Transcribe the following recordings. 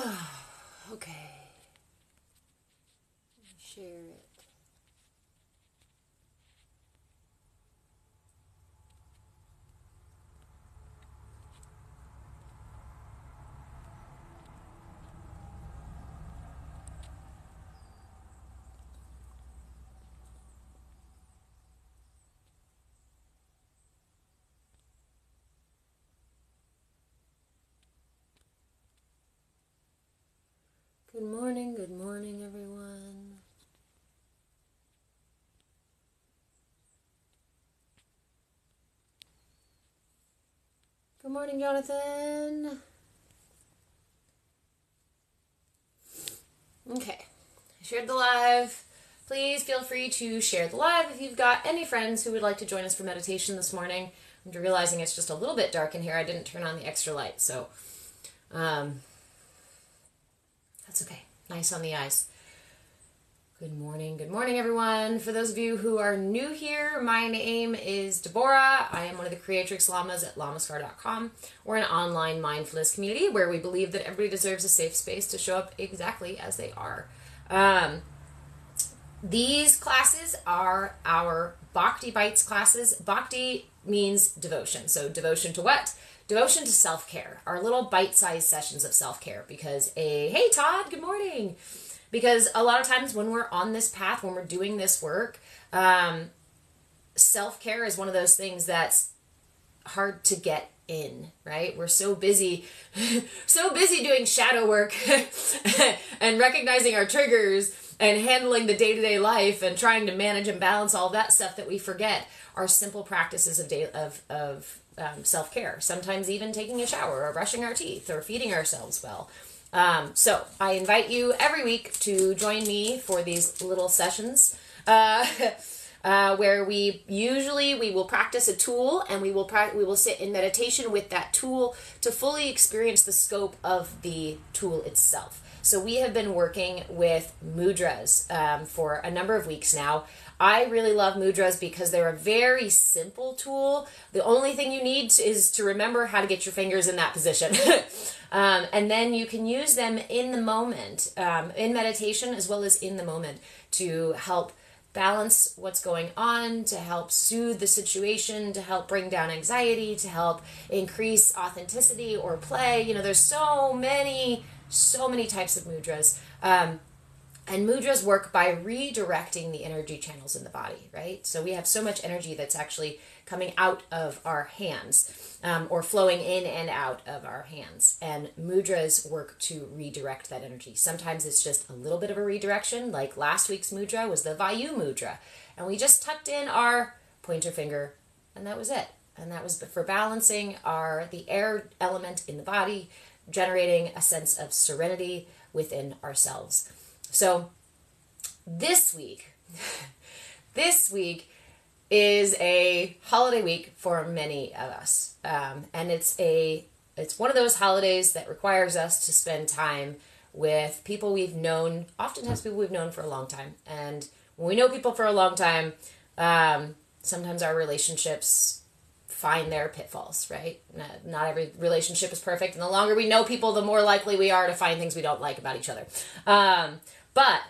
okay. Share it. Good morning, good morning, everyone. Good morning, Jonathan. Okay, I shared the live. Please feel free to share the live if you've got any friends who would like to join us for meditation this morning. I'm realizing it's just a little bit dark in here. I didn't turn on the extra light, so um, that's okay. Nice on the eyes. Good morning. Good morning, everyone. For those of you who are new here, my name is Deborah. I am one of the creatrix lamas at lamaskar.com. We're an online mindfulness community where we believe that everybody deserves a safe space to show up exactly as they are. Um, these classes are our Bhakti Bites classes. Bhakti means devotion. So, devotion to what? Devotion to self care, our little bite sized sessions of self care. Because, a hey, Todd, good morning. Because a lot of times when we're on this path, when we're doing this work, um, self care is one of those things that's hard to get in, right? We're so busy, so busy doing shadow work and recognizing our triggers and handling the day to day life and trying to manage and balance all that stuff that we forget our simple practices of day of of um, self care. Sometimes even taking a shower or brushing our teeth or feeding ourselves well. Um, so I invite you every week to join me for these little sessions. Uh, uh, where we usually we will practice a tool and we will pra- we will sit in meditation with that tool to fully experience the scope of the tool itself. So we have been working with mudras um, for a number of weeks now. I really love mudras because they're a very simple tool. The only thing you need is to remember how to get your fingers in that position. um, and then you can use them in the moment, um, in meditation as well as in the moment to help balance what's going on, to help soothe the situation, to help bring down anxiety, to help increase authenticity or play. You know, there's so many, so many types of mudras. Um, and mudras work by redirecting the energy channels in the body, right? So we have so much energy that's actually coming out of our hands um, or flowing in and out of our hands. And mudras work to redirect that energy. Sometimes it's just a little bit of a redirection, like last week's mudra was the Vayu mudra. And we just tucked in our pointer finger, and that was it. And that was for balancing our the air element in the body, generating a sense of serenity within ourselves. So this week, this week is a holiday week for many of us, um, and it's a it's one of those holidays that requires us to spend time with people we've known, oftentimes people we've known for a long time. And when we know people for a long time, um, sometimes our relationships find their pitfalls, right? Not, every relationship is perfect, and the longer we know people, the more likely we are to find things we don't like about each other. Um, but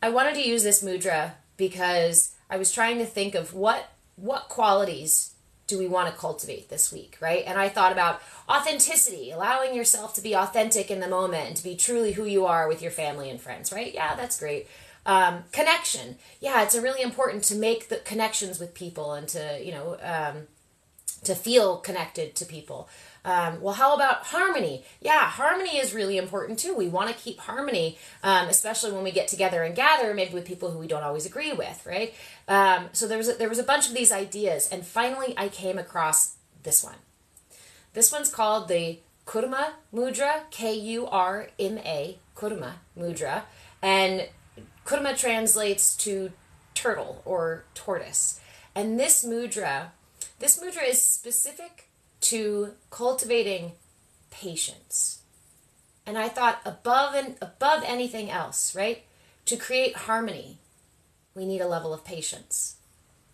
I wanted to use this mudra because I was trying to think of what what qualities do we want to cultivate this week, right? And I thought about authenticity, allowing yourself to be authentic in the moment and to be truly who you are with your family and friends, right? Yeah, that's great. Um, connection, yeah, it's really important to make the connections with people and to you know um, to feel connected to people. Um, well, how about harmony? Yeah, harmony is really important too. We want to keep harmony, um, especially when we get together and gather, maybe with people who we don't always agree with, right? Um, so there was a, there was a bunch of these ideas, and finally I came across this one. This one's called the Kurma Mudra, K U R M A, Kurma Mudra, and Kurma translates to turtle or tortoise. And this mudra, this mudra is specific to cultivating patience. And I thought above and above anything else, right? To create harmony, we need a level of patience.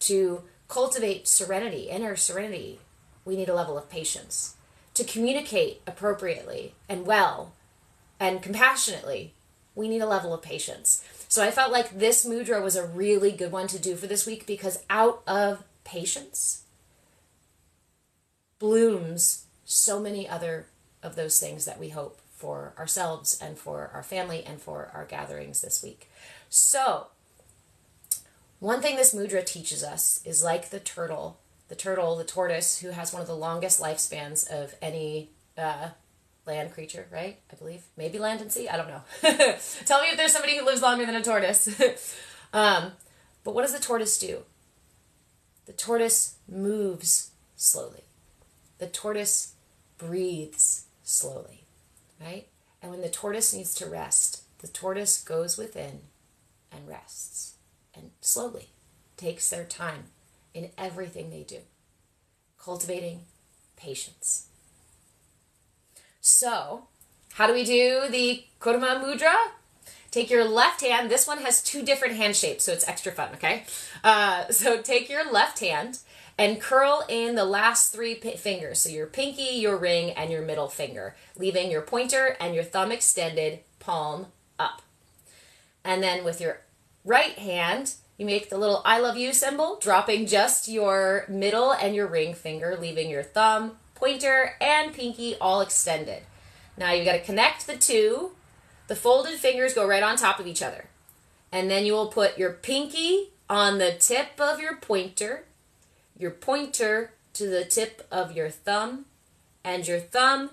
To cultivate serenity, inner serenity, we need a level of patience. To communicate appropriately and well and compassionately, we need a level of patience. So I felt like this mudra was a really good one to do for this week because out of patience blooms so many other of those things that we hope for ourselves and for our family and for our gatherings this week. So, one thing this mudra teaches us is like the turtle, the turtle, the tortoise, who has one of the longest lifespans of any uh, land creature, right? I believe. Maybe land and sea? I don't know. Tell me if there's somebody who lives longer than a tortoise. um, but what does the tortoise do? The tortoise moves slowly. The tortoise breathes slowly, right? And when the tortoise needs to rest, the tortoise goes within and rests and slowly takes their time in everything they do, cultivating patience. So, how do we do the Kurma Mudra? Take your left hand. This one has two different hand shapes, so it's extra fun, okay? Uh, so take your left hand and curl in the last three p- fingers. So your pinky, your ring, and your middle finger, leaving your pointer and your thumb extended, palm up. And then with your right hand, you make the little I love you symbol, dropping just your middle and your ring finger, leaving your thumb, pointer, and pinky all extended. Now you've got to connect the two. The folded fingers go right on top of each other. And then you will put your pinky on the tip of your pointer, your pointer to the tip of your thumb, and your thumb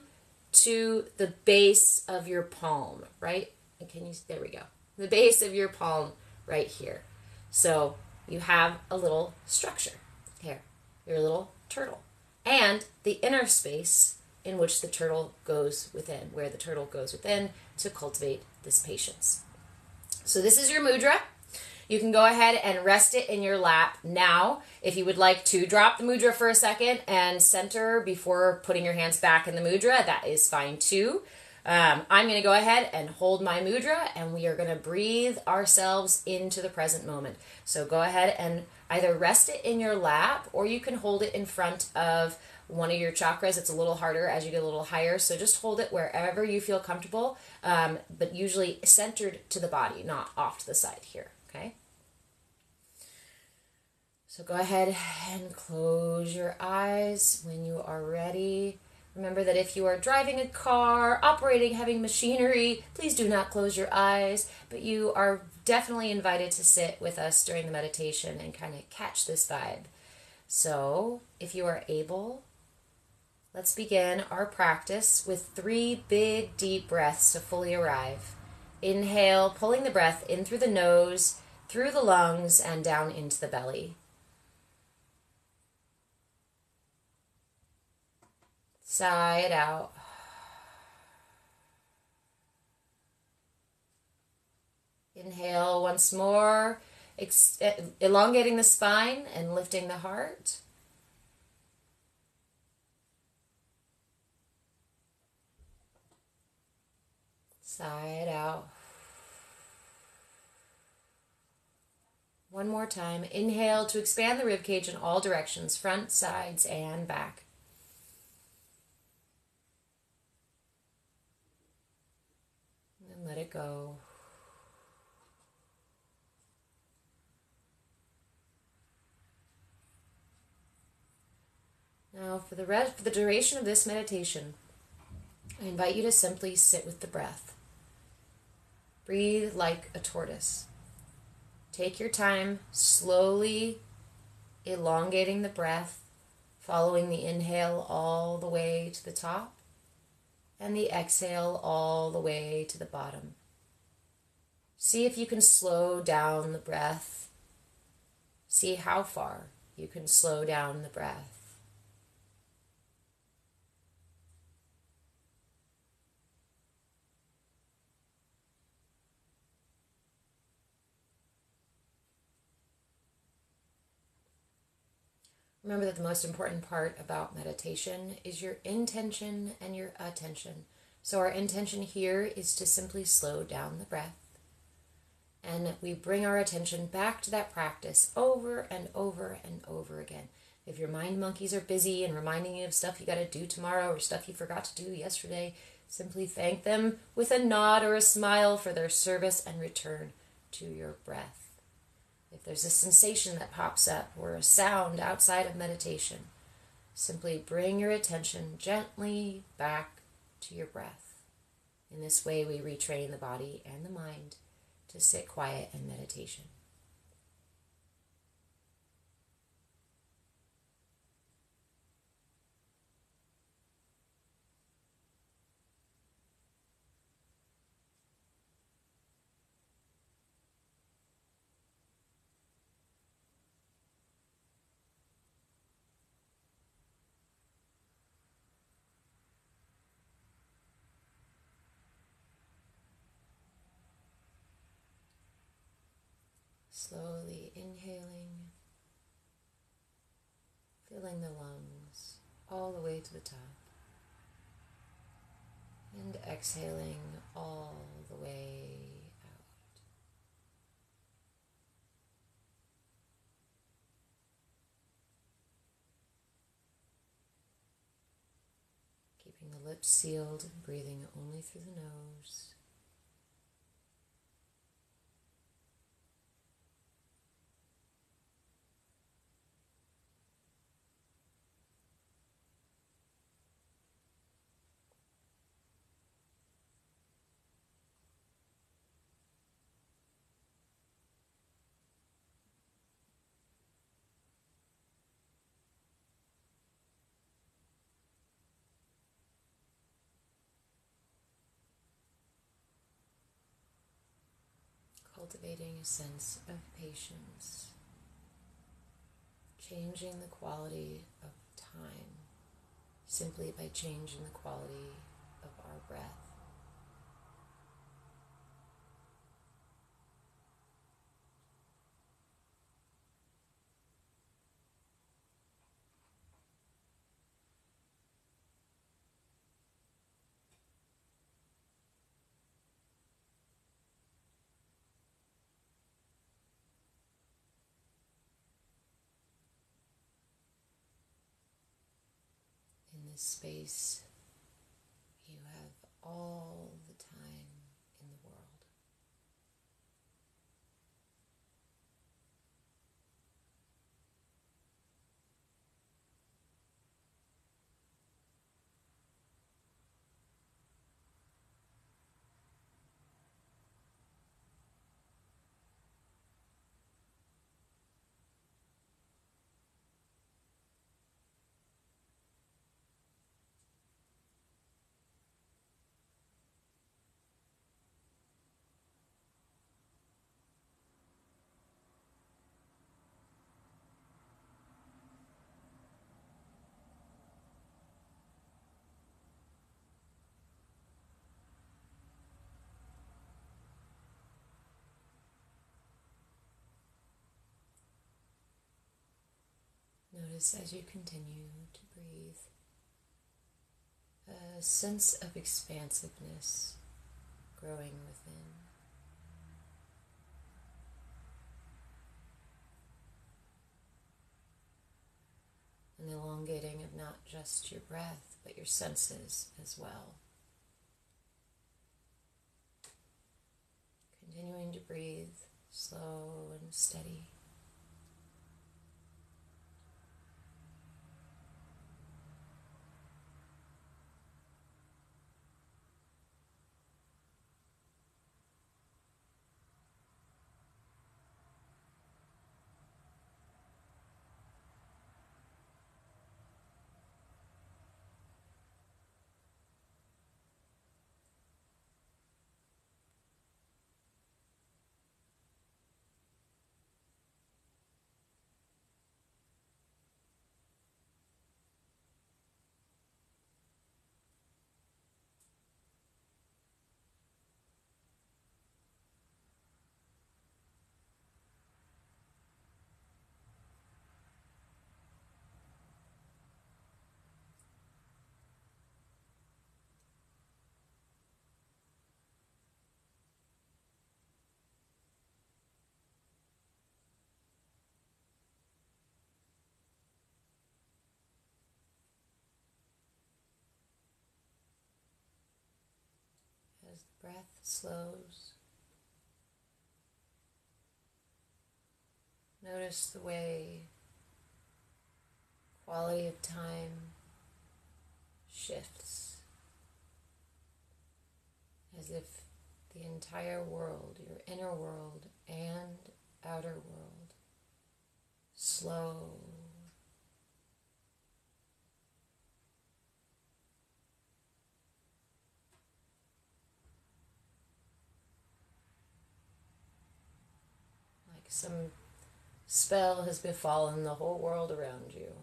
to the base of your palm, right? And Can you, there we go. The base of your palm right here. So you have a little structure here, your little turtle, and the inner space in which the turtle goes within, where the turtle goes within to cultivate this patience. So this is your mudra. You can go ahead and rest it in your lap now. If you would like to drop the mudra for a second and center before putting your hands back in the mudra, that is fine too. Um, I'm going to go ahead and hold my mudra and we are going to breathe ourselves into the present moment. So go ahead and either rest it in your lap or you can hold it in front of one of your chakras. It's a little harder as you get a little higher. So just hold it wherever you feel comfortable, um, but usually centered to the body, not off to the side here. Okay? So go ahead and close your eyes when you are ready. Remember that if you are driving a car, operating heavy machinery, please do not close your eyes, but you are definitely invited to sit with us during the meditation and kind of catch this vibe. So, if you are able, let's begin our practice with three big deep breaths to fully arrive. Inhale, pulling the breath in through the nose, through the lungs, and down into the belly. Sigh it out. Inhale once more, elongating the spine and lifting the heart. Sigh it out. One more time. Inhale to expand the rib cage in all directions, front, sides, and back. Let it go. Now, for the rest, for the duration of this meditation, I invite you to simply sit with the breath. Breathe like a tortoise. Take your time, slowly elongating the breath, following the inhale all the way to the top and the exhale all the way to the bottom. See if you can slow down the breath. See how far you can slow down the breath. Remember that the most important part about meditation is your intention and your attention. So, our intention here is to simply slow down the breath. And we bring our attention back to that practice over and over and over again. If your mind monkeys are busy and reminding you of stuff you got to do tomorrow or stuff you forgot to do yesterday, Simply thank them with a nod or a smile for their service and return to your breath. If there's a sensation that pops up or a sound outside of meditation, simply bring your attention gently back to your breath. In this way, we retrain the body and the mind to sit quiet in meditation. Slowly inhaling, filling the lungs all the way to the top, and exhaling all the way out. Keeping the lips sealed, breathing only through the nose. Cultivating a sense of patience, changing the quality of time simply by changing the quality of our breath. This space, you have all the time in the world. Notice as you continue to breathe a sense of expansiveness growing within. An elongating of not just your breath, but your senses as well. Continuing to breathe slow and steady. Breath slows. Notice the way quality of time shifts as if the entire world, your inner world and outer world, slow some spell has befallen the whole world around you.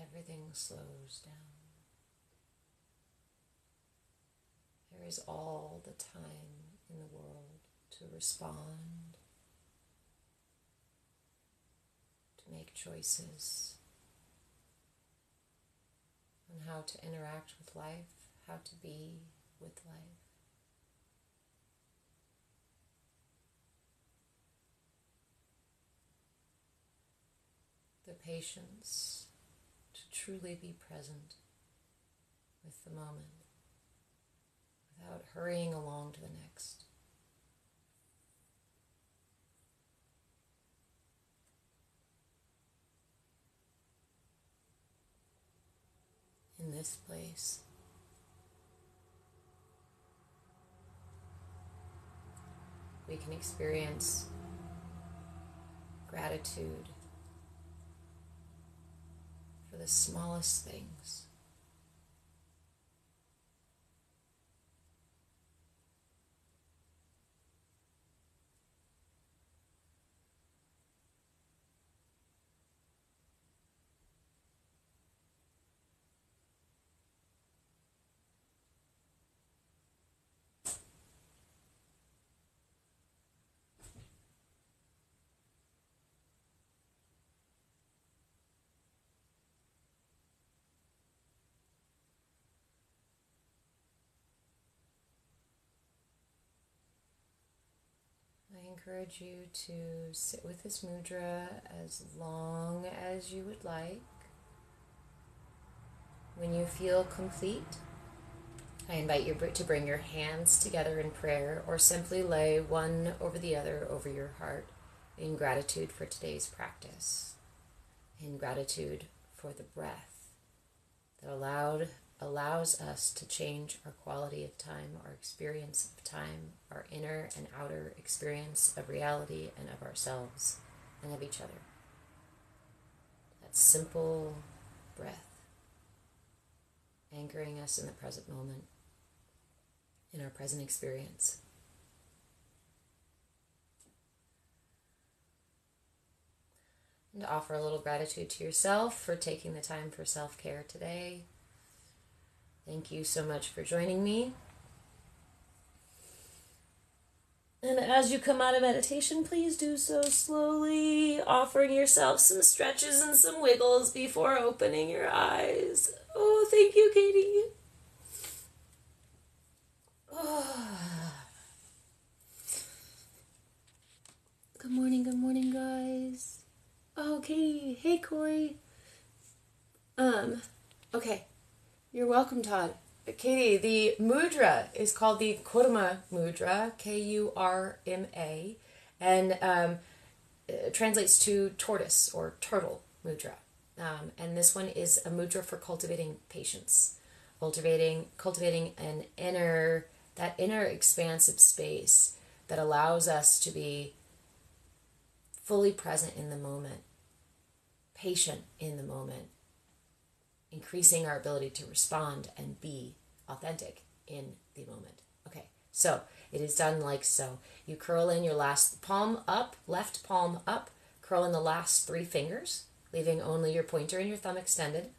Everything slows down. There is all the time in the world to respond, to make choices on how to interact with life, how to be with life. The patience to truly be present with the moment without hurrying along to the next. In this place, we can experience gratitude the smallest things. Encourage you to sit with this mudra as long as you would like. When you feel complete, I invite you to bring your hands together in prayer or simply lay one over the other over your heart in gratitude for today's practice, in gratitude for the breath that allowed allows us to change our quality of time, our experience of time, our inner and outer experience of reality and of ourselves and of each other. That simple breath, anchoring us in the present moment, in our present experience. And offer a little gratitude to yourself for taking the time for self care today. Thank you so much for joining me. And as you come out of meditation, please do so slowly, offering yourself some stretches and some wiggles before opening your eyes. Oh, thank you, Katie. Good morning, good morning, guys. Oh, Katie. Hey, Corey. Um, okay. You're welcome, Todd. Katie, the mudra is called the Kurma mudra, K U R M A, and um, translates to tortoise or turtle mudra. Um, and this one is a mudra for cultivating patience, cultivating cultivating an inner that inner expansive space that allows us to be fully present in the moment, patient in the moment, increasing our ability to respond and be authentic in the moment. Okay, so it is done like so. You curl in your last palm up, left palm up, curl in the last three fingers, leaving only your pointer and your thumb extended.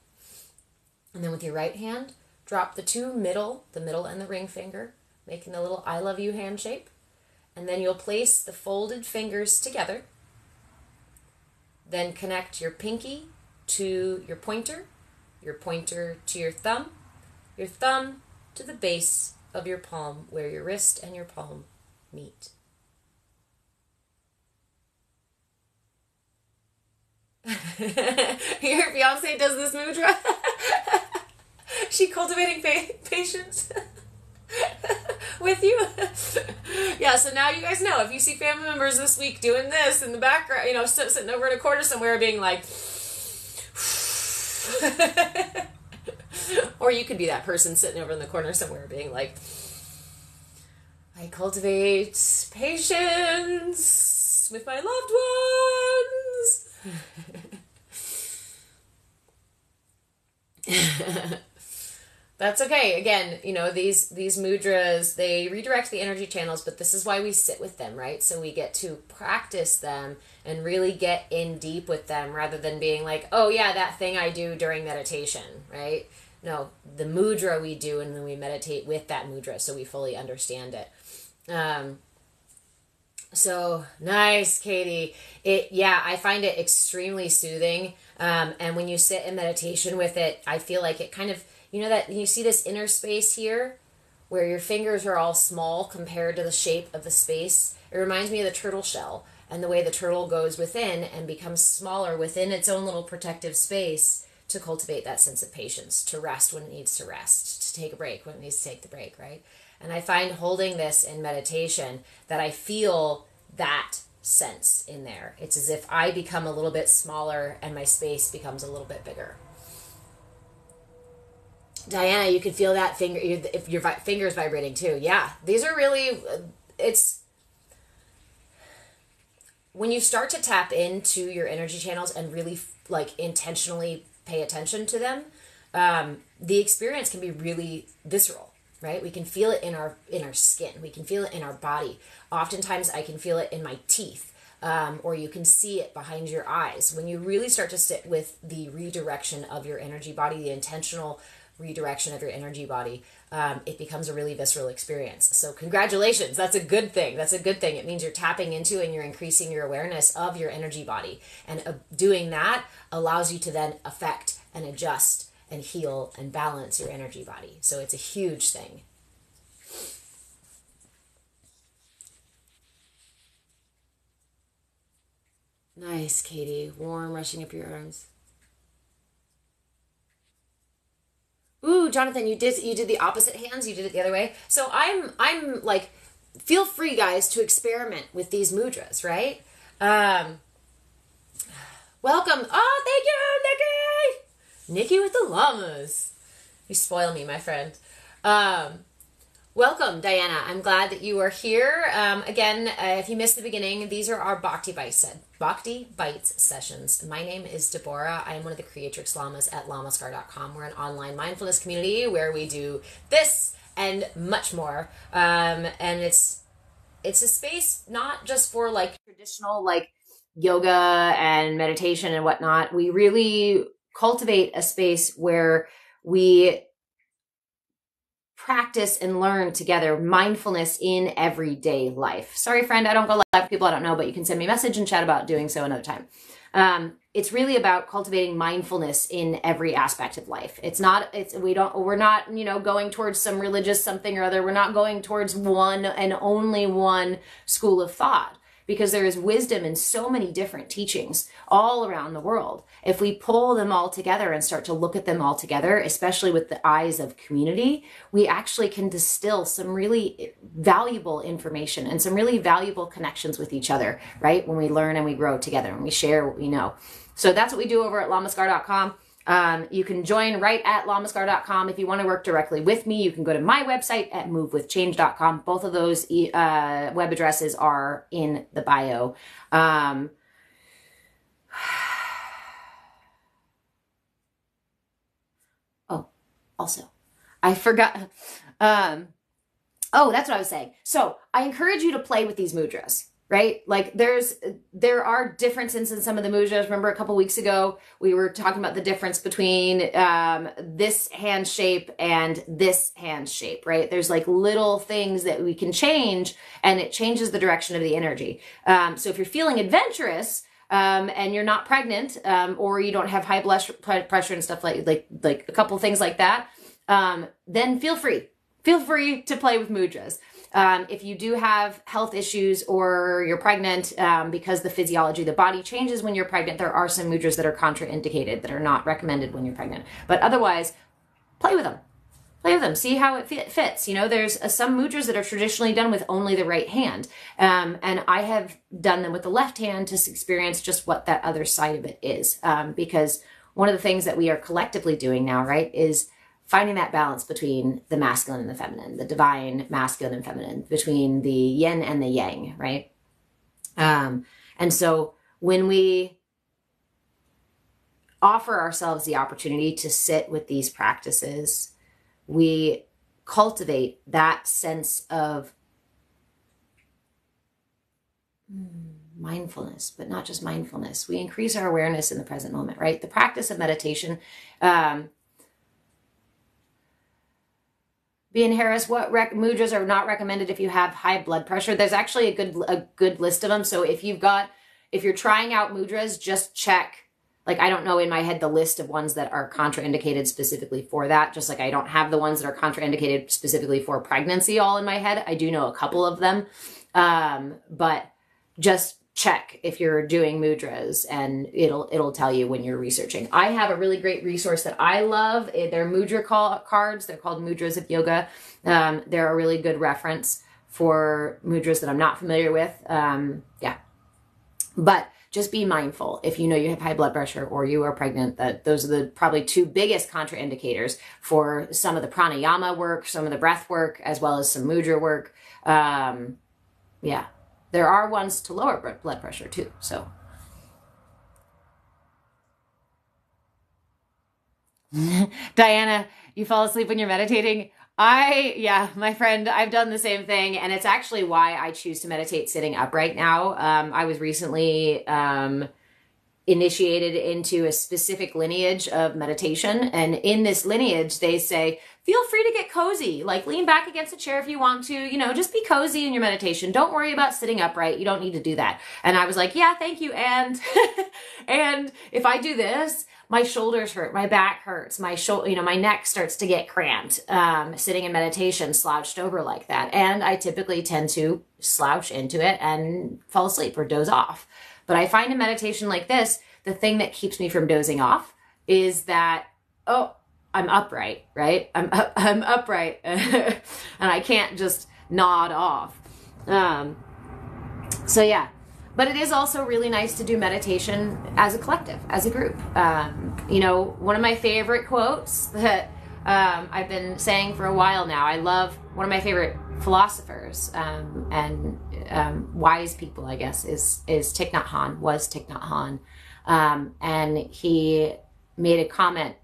And then with your right hand, drop the two middle, the middle and the ring finger, making a little I love you hand shape. And then you'll place the folded fingers together. Then connect your pinky to your pointer your pointer to your thumb, your thumb to the base of your palm where your wrist and your palm meet. your fiance does this mudra. she cultivating pa- patience. with you. yeah, so now you guys know if you see family members this week doing this in the background, you know, sitting over in a corner somewhere being like, or you could be that person sitting over in the corner somewhere being like, I cultivate patience with my loved ones. That's okay. Again, you know, these these mudras, they redirect the energy channels, but this is why we sit with them, right? So we get to practice them and really get in deep with them rather than being like, "Oh yeah, that thing I do during meditation," right? No, the mudra we do and then we meditate with that mudra so we fully understand it. Um so nice, Katie. It yeah, I find it extremely soothing. Um, and when you sit in meditation with it, I feel like it kind of you know that you see this inner space here where your fingers are all small compared to the shape of the space. It reminds me of the turtle shell and the way the turtle goes within and becomes smaller within its own little protective space to cultivate that sense of patience, to rest when it needs to rest, to take a break when it needs to take the break, right? And I find holding this in meditation that I feel that sense in there. It's as if I become a little bit smaller and my space becomes a little bit bigger. Diana, you can feel that finger if your fingers vibrating too. Yeah, these are really it's when you start to tap into your energy channels and really like intentionally pay attention to them. Um, the experience can be really visceral, right? We can feel it in our in our skin. We can feel it in our body. Oftentimes, I can feel it in my teeth. Um, or you can see it behind your eyes. When you really start to sit with the redirection of your energy body, the intentional redirection of your energy body, um, it becomes a really visceral experience. So, congratulations. That's a good thing. That's a good thing. It means you're tapping into and you're increasing your awareness of your energy body. And uh, doing that allows you to then affect and adjust and heal and balance your energy body. So, it's a huge thing. Nice, Katie. Warm, rushing up your arms. Ooh, Jonathan, you did you did the opposite hands. You did it the other way. So I'm I'm like, feel free, guys, to experiment with these mudras, right? Um, welcome. Oh, thank you, Nikki. Nikki with the llamas. You spoil me, my friend. Um, Welcome, Diana. I'm glad that you are here. Um, again, uh, if you missed the beginning, these are our Bhakti Bites, Bhakti Bites sessions. My name is Deborah. I am one of the Creatrix Lamas at lamaskar.com. We're an online mindfulness community where we do this and much more. Um, and it's it's a space not just for like traditional like yoga and meditation and whatnot. We really cultivate a space where we practice and learn together mindfulness in everyday life. Sorry, friend, I don't go live people I don't know, but you can send me a message and chat about doing so another time. Um, it's really about cultivating mindfulness in every aspect of life. It's not, it's, we don't, we're not, you know, going towards some religious something or other. We're not going towards one and only one school of thought because there is wisdom in so many different teachings all around the world. If we pull them all together and start to look at them all together, especially with the eyes of community, we actually can distill some really valuable information and some really valuable connections with each other, right? When we learn and we grow together and we share what we know. So that's what we do over at lamaskar.com. Um, you can join right at lamaskar.com. If you want to work directly with me, you can go to my website at movewithchange.com. Both of those uh, web addresses are in the bio. Um, oh, also, I forgot. Um, oh, that's what I was saying. So I encourage you to play with these mudras right? Like there's there are differences in some of the mudras. Remember a couple weeks ago we were talking about the difference between um, this hand shape and this hand shape, right? There's like little things that we can change, and it changes the direction of the energy. Um, so if you're feeling adventurous. Um, and you're not pregnant, um, or you don't have high blood pressure and stuff like like like a couple things like that, um, then feel free, feel free to play with mudras. Um, if you do have health issues or you're pregnant, um, because the physiology of the body changes when you're pregnant, there are some mudras that are contraindicated that are not recommended when you're pregnant. But otherwise, play with them. Play with them, see how it fits. You know, there's uh, some mudras that are traditionally done with only the right hand. Um, and I have done them with the left hand to experience just what that other side of it is. Um, because one of the things that we are collectively doing now, right, is finding that balance between the masculine and the feminine, the divine masculine and feminine, between the yin and the yang, right? Um, and so when we offer ourselves the opportunity to sit with these practices, we cultivate that sense of mindfulness, but not just mindfulness. We increase our awareness in the present moment, right? The practice of meditation. Um, Bean Harris, what rec- mudras are not recommended if you have high blood pressure? There's actually a good a good list of them. So if you've got if you're trying out mudras, just check like I don't know in my head the list of ones that are contraindicated specifically for that. Just like I don't have the ones that are contraindicated specifically for pregnancy all in my head. I do know a couple of them, um, but just check if you're doing mudras and it'll it'll tell you when you're researching. I have a really great resource that I love. They're mudra call, cards. They're called Mudras of Yoga. Um, they're a really good reference for mudras that I'm not familiar with. Um, yeah, but just be mindful if you know you have high blood pressure or you are pregnant that those are the probably two biggest contraindicators for some of the pranayama work some of the breath work as well as some mudra work um, yeah there are ones to lower blood pressure too so diana you fall asleep when you're meditating I, yeah, my friend, I've done the same thing. And it's actually why I choose to meditate sitting upright now. Um, I was recently um, initiated into a specific lineage of meditation. And in this lineage, they say, feel free to get cozy. Like lean back against a chair if you want to, you know, just be cozy in your meditation. Don't worry about sitting upright. You don't need to do that. And I was like, yeah, thank you. And, and if I do this, my shoulders hurt, my back hurts, my shoulder, you know, my neck starts to get cramped, um, sitting in meditation, slouched over like that. And I typically tend to slouch into it and fall asleep or doze off. But I find in meditation like this, the thing that keeps me from dozing off is that, oh, I'm upright, right? I'm up, I'm upright, and I can't just nod off. Um, so yeah, but it is also really nice to do meditation as a collective, as a group. Um, you know, one of my favorite quotes that um, I've been saying for a while now. I love one of my favorite philosophers um, and um, wise people, I guess, is is Thich Nhat Hanh. Was Thich Nhat Hanh, um, and he made a comment,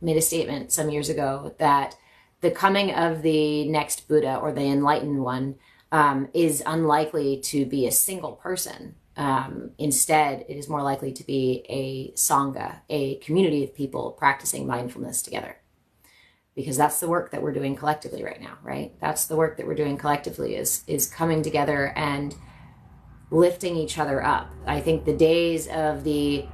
made a statement some years ago that the coming of the next Buddha or the enlightened one um, is unlikely to be a single person. Um, instead, it is more likely to be a sangha, a community of people practicing mindfulness together. Because that's the work that we're doing collectively right now, right? That's the work that we're doing collectively is is coming together and lifting each other up. I think the days of the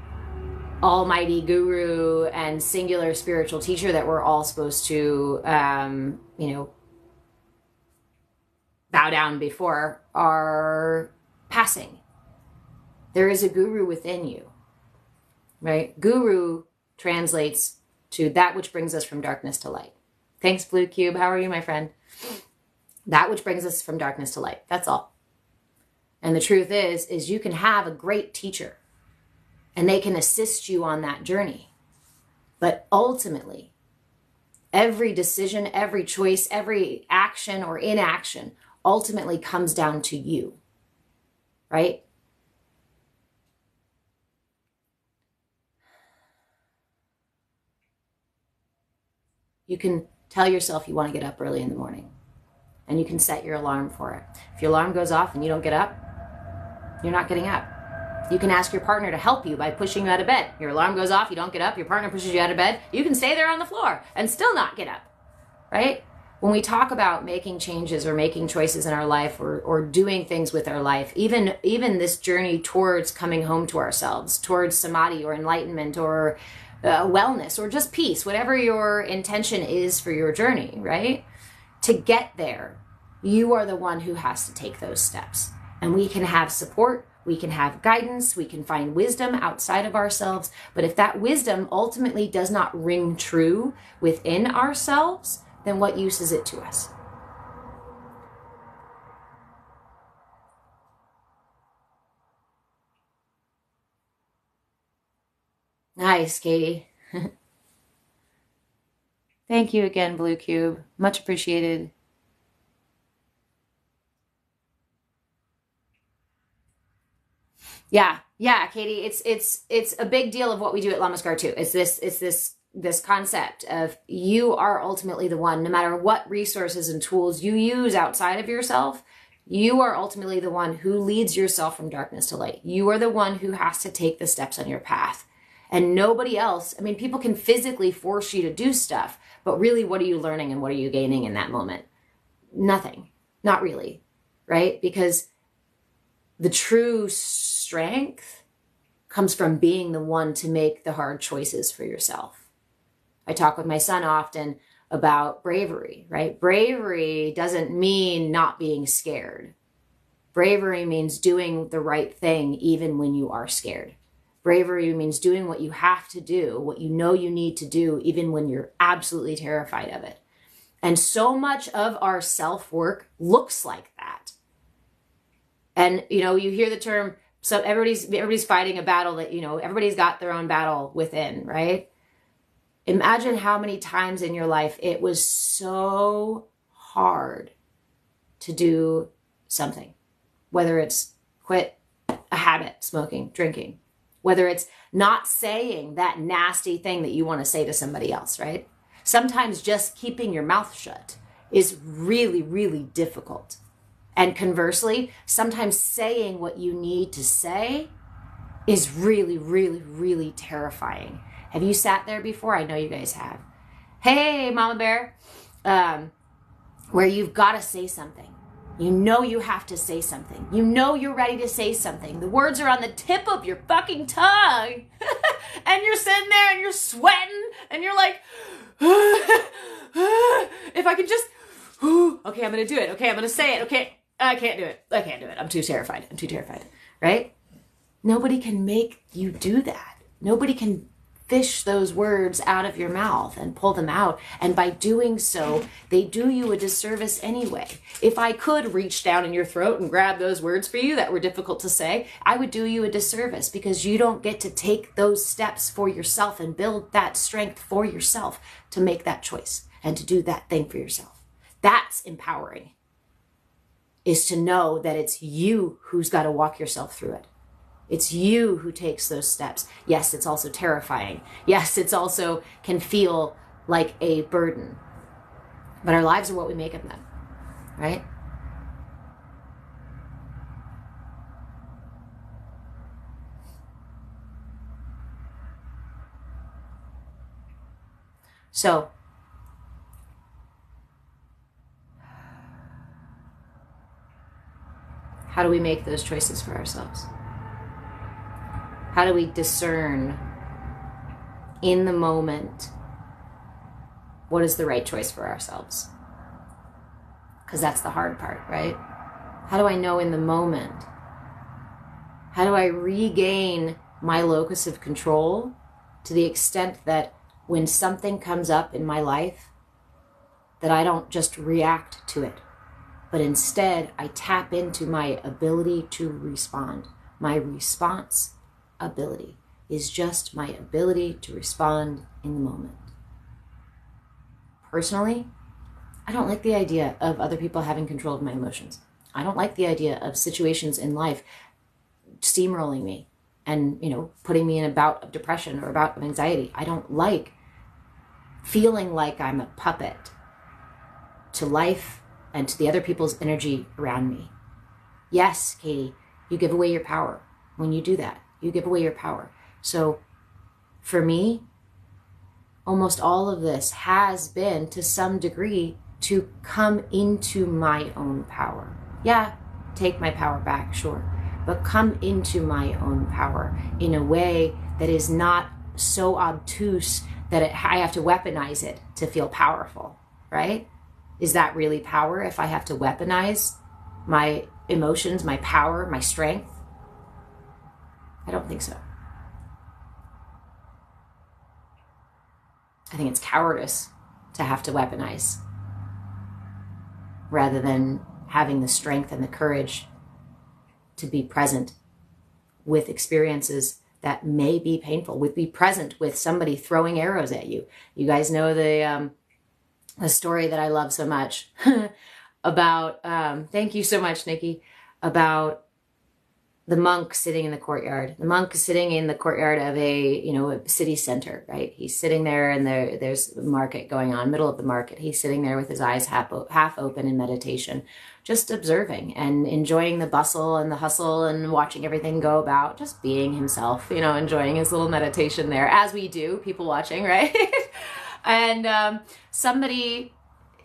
almighty guru and singular spiritual teacher that we're all supposed to, um, you know, bow down before are passing. There is a guru within you, right? Guru translates to that which brings us from darkness to light. Thanks, Blue Cube. How are you, my friend? That which brings us from darkness to light. That's all. And the truth is, is you can have a great teacher and they can assist you on that journey. But ultimately, every decision, every choice, every action or inaction ultimately comes down to you, right? You can tell yourself you want to get up early in the morning and you can set your alarm for it. If your alarm goes off and you don't get up, you're not getting up. You can ask your partner to help you by pushing you out of bed. Your alarm goes off, you don't get up, your partner pushes you out of bed, you can stay there on the floor and still not get up, right? when we talk about making changes or making choices in our life or, or doing things with our life, even even this journey towards coming home to ourselves, towards samadhi or enlightenment or uh, wellness or just peace, whatever your intention is for your journey, right? To get there, you are the one who has to take those steps. And we can have support, we can have guidance, we can find wisdom outside of ourselves. But if that wisdom ultimately does not ring true within ourselves, then what use is it to us? Nice, Katie. Thank you again, Blue Cube. Much appreciated. Yeah, yeah, Katie. It's it's it's a big deal of what we do at Lamaskar too. It's this it's this this concept of you are ultimately the one, no matter what resources and tools you use outside of yourself, you are ultimately the one who leads yourself from darkness to light. You are the one who has to take the steps on your path. And nobody else, I mean, people can physically force you to do stuff, but really, what are you learning and what are you gaining in that moment? Nothing. Not really, right? Because the true strength comes from being the one to make the hard choices for yourself I talk with my son often about bravery, right? Bravery doesn't mean not being scared. Bravery means doing the right thing even when you are scared. Bravery means doing what you have to do, what you know you need to do, even when you're absolutely terrified of it. And so much of our self work looks like that. And, you know, you hear the term, so everybody's, everybody's fighting a battle that, you know, everybody's got their own battle within, right? Imagine how many times in your life it was so hard to do something, whether it's quit a habit, smoking, drinking, whether it's not saying that nasty thing that you want to say to somebody else, right? Sometimes just keeping your mouth shut is really, really difficult. And conversely, sometimes saying what you need to say is really, really, really terrifying. Have you sat there before? I know you guys have. Hey, Mama Bear. Um, where you've got to say something. You know you have to say something. You know you're ready to say something. The words are on the tip of your fucking tongue. and you're sitting there and you're sweating and you're like, if I can just, okay, I'm going to do it. Okay, I'm going to say it. Okay, I can't do it. I can't do it. I'm too terrified. I'm too terrified. Right? Nobody can make you do that. Nobody can fish those words out of your mouth and pull them out. And by doing so, they do you a disservice anyway. If I could reach down in your throat and grab those words for you that were difficult to say, I would do you a disservice because you don't get to take those steps for yourself and build that strength for yourself to make that choice and to do that thing for yourself. That's empowering, is to know that it's you who's got to walk yourself through it. It's you who takes those steps. Yes, it's also terrifying. Yes, it's also can feel like a burden. But our lives are what we make of them, right? So, how do we make those choices for ourselves? How do we discern in the moment what is the right choice for ourselves? Because that's the hard part, right? How do I know in the moment? How do I regain my locus of control to the extent that when something comes up in my life, that I don't just react to it, but instead I tap into my ability to respond, my response ability is just my ability to respond in the moment. Personally, I don't like the idea of other people having control of my emotions. I don't like the idea of situations in life steamrolling me and, you know, putting me in a bout of depression or a bout of anxiety. I don't like feeling like I'm a puppet to life and to the other people's energy around me. Yes, Katie, you give away your power when you do that you give away your power. So for me, almost all of this has been to some degree to come into my own power. Yeah, take my power back, sure, but come into my own power in a way that is not so obtuse that it, I have to weaponize it to feel powerful, right? Is that really power if I have to weaponize my emotions, my power, my strength? I don't think so. I think it's cowardice to have to weaponize rather than having the strength and the courage to be present with experiences that may be painful, with be present with somebody throwing arrows at you. You guys know the um, the story that I love so much about. Um, thank you so much, Nikki. About the monk sitting in the courtyard. The monk is sitting in the courtyard of a, you know, a city center, right? He's sitting there and there, there's a market going on, middle of the market. He's sitting there with his eyes half, half open in meditation, just observing and enjoying the bustle and the hustle and watching everything go about, just being himself, you know, enjoying his little meditation there, as we do, people watching, right? And um, somebody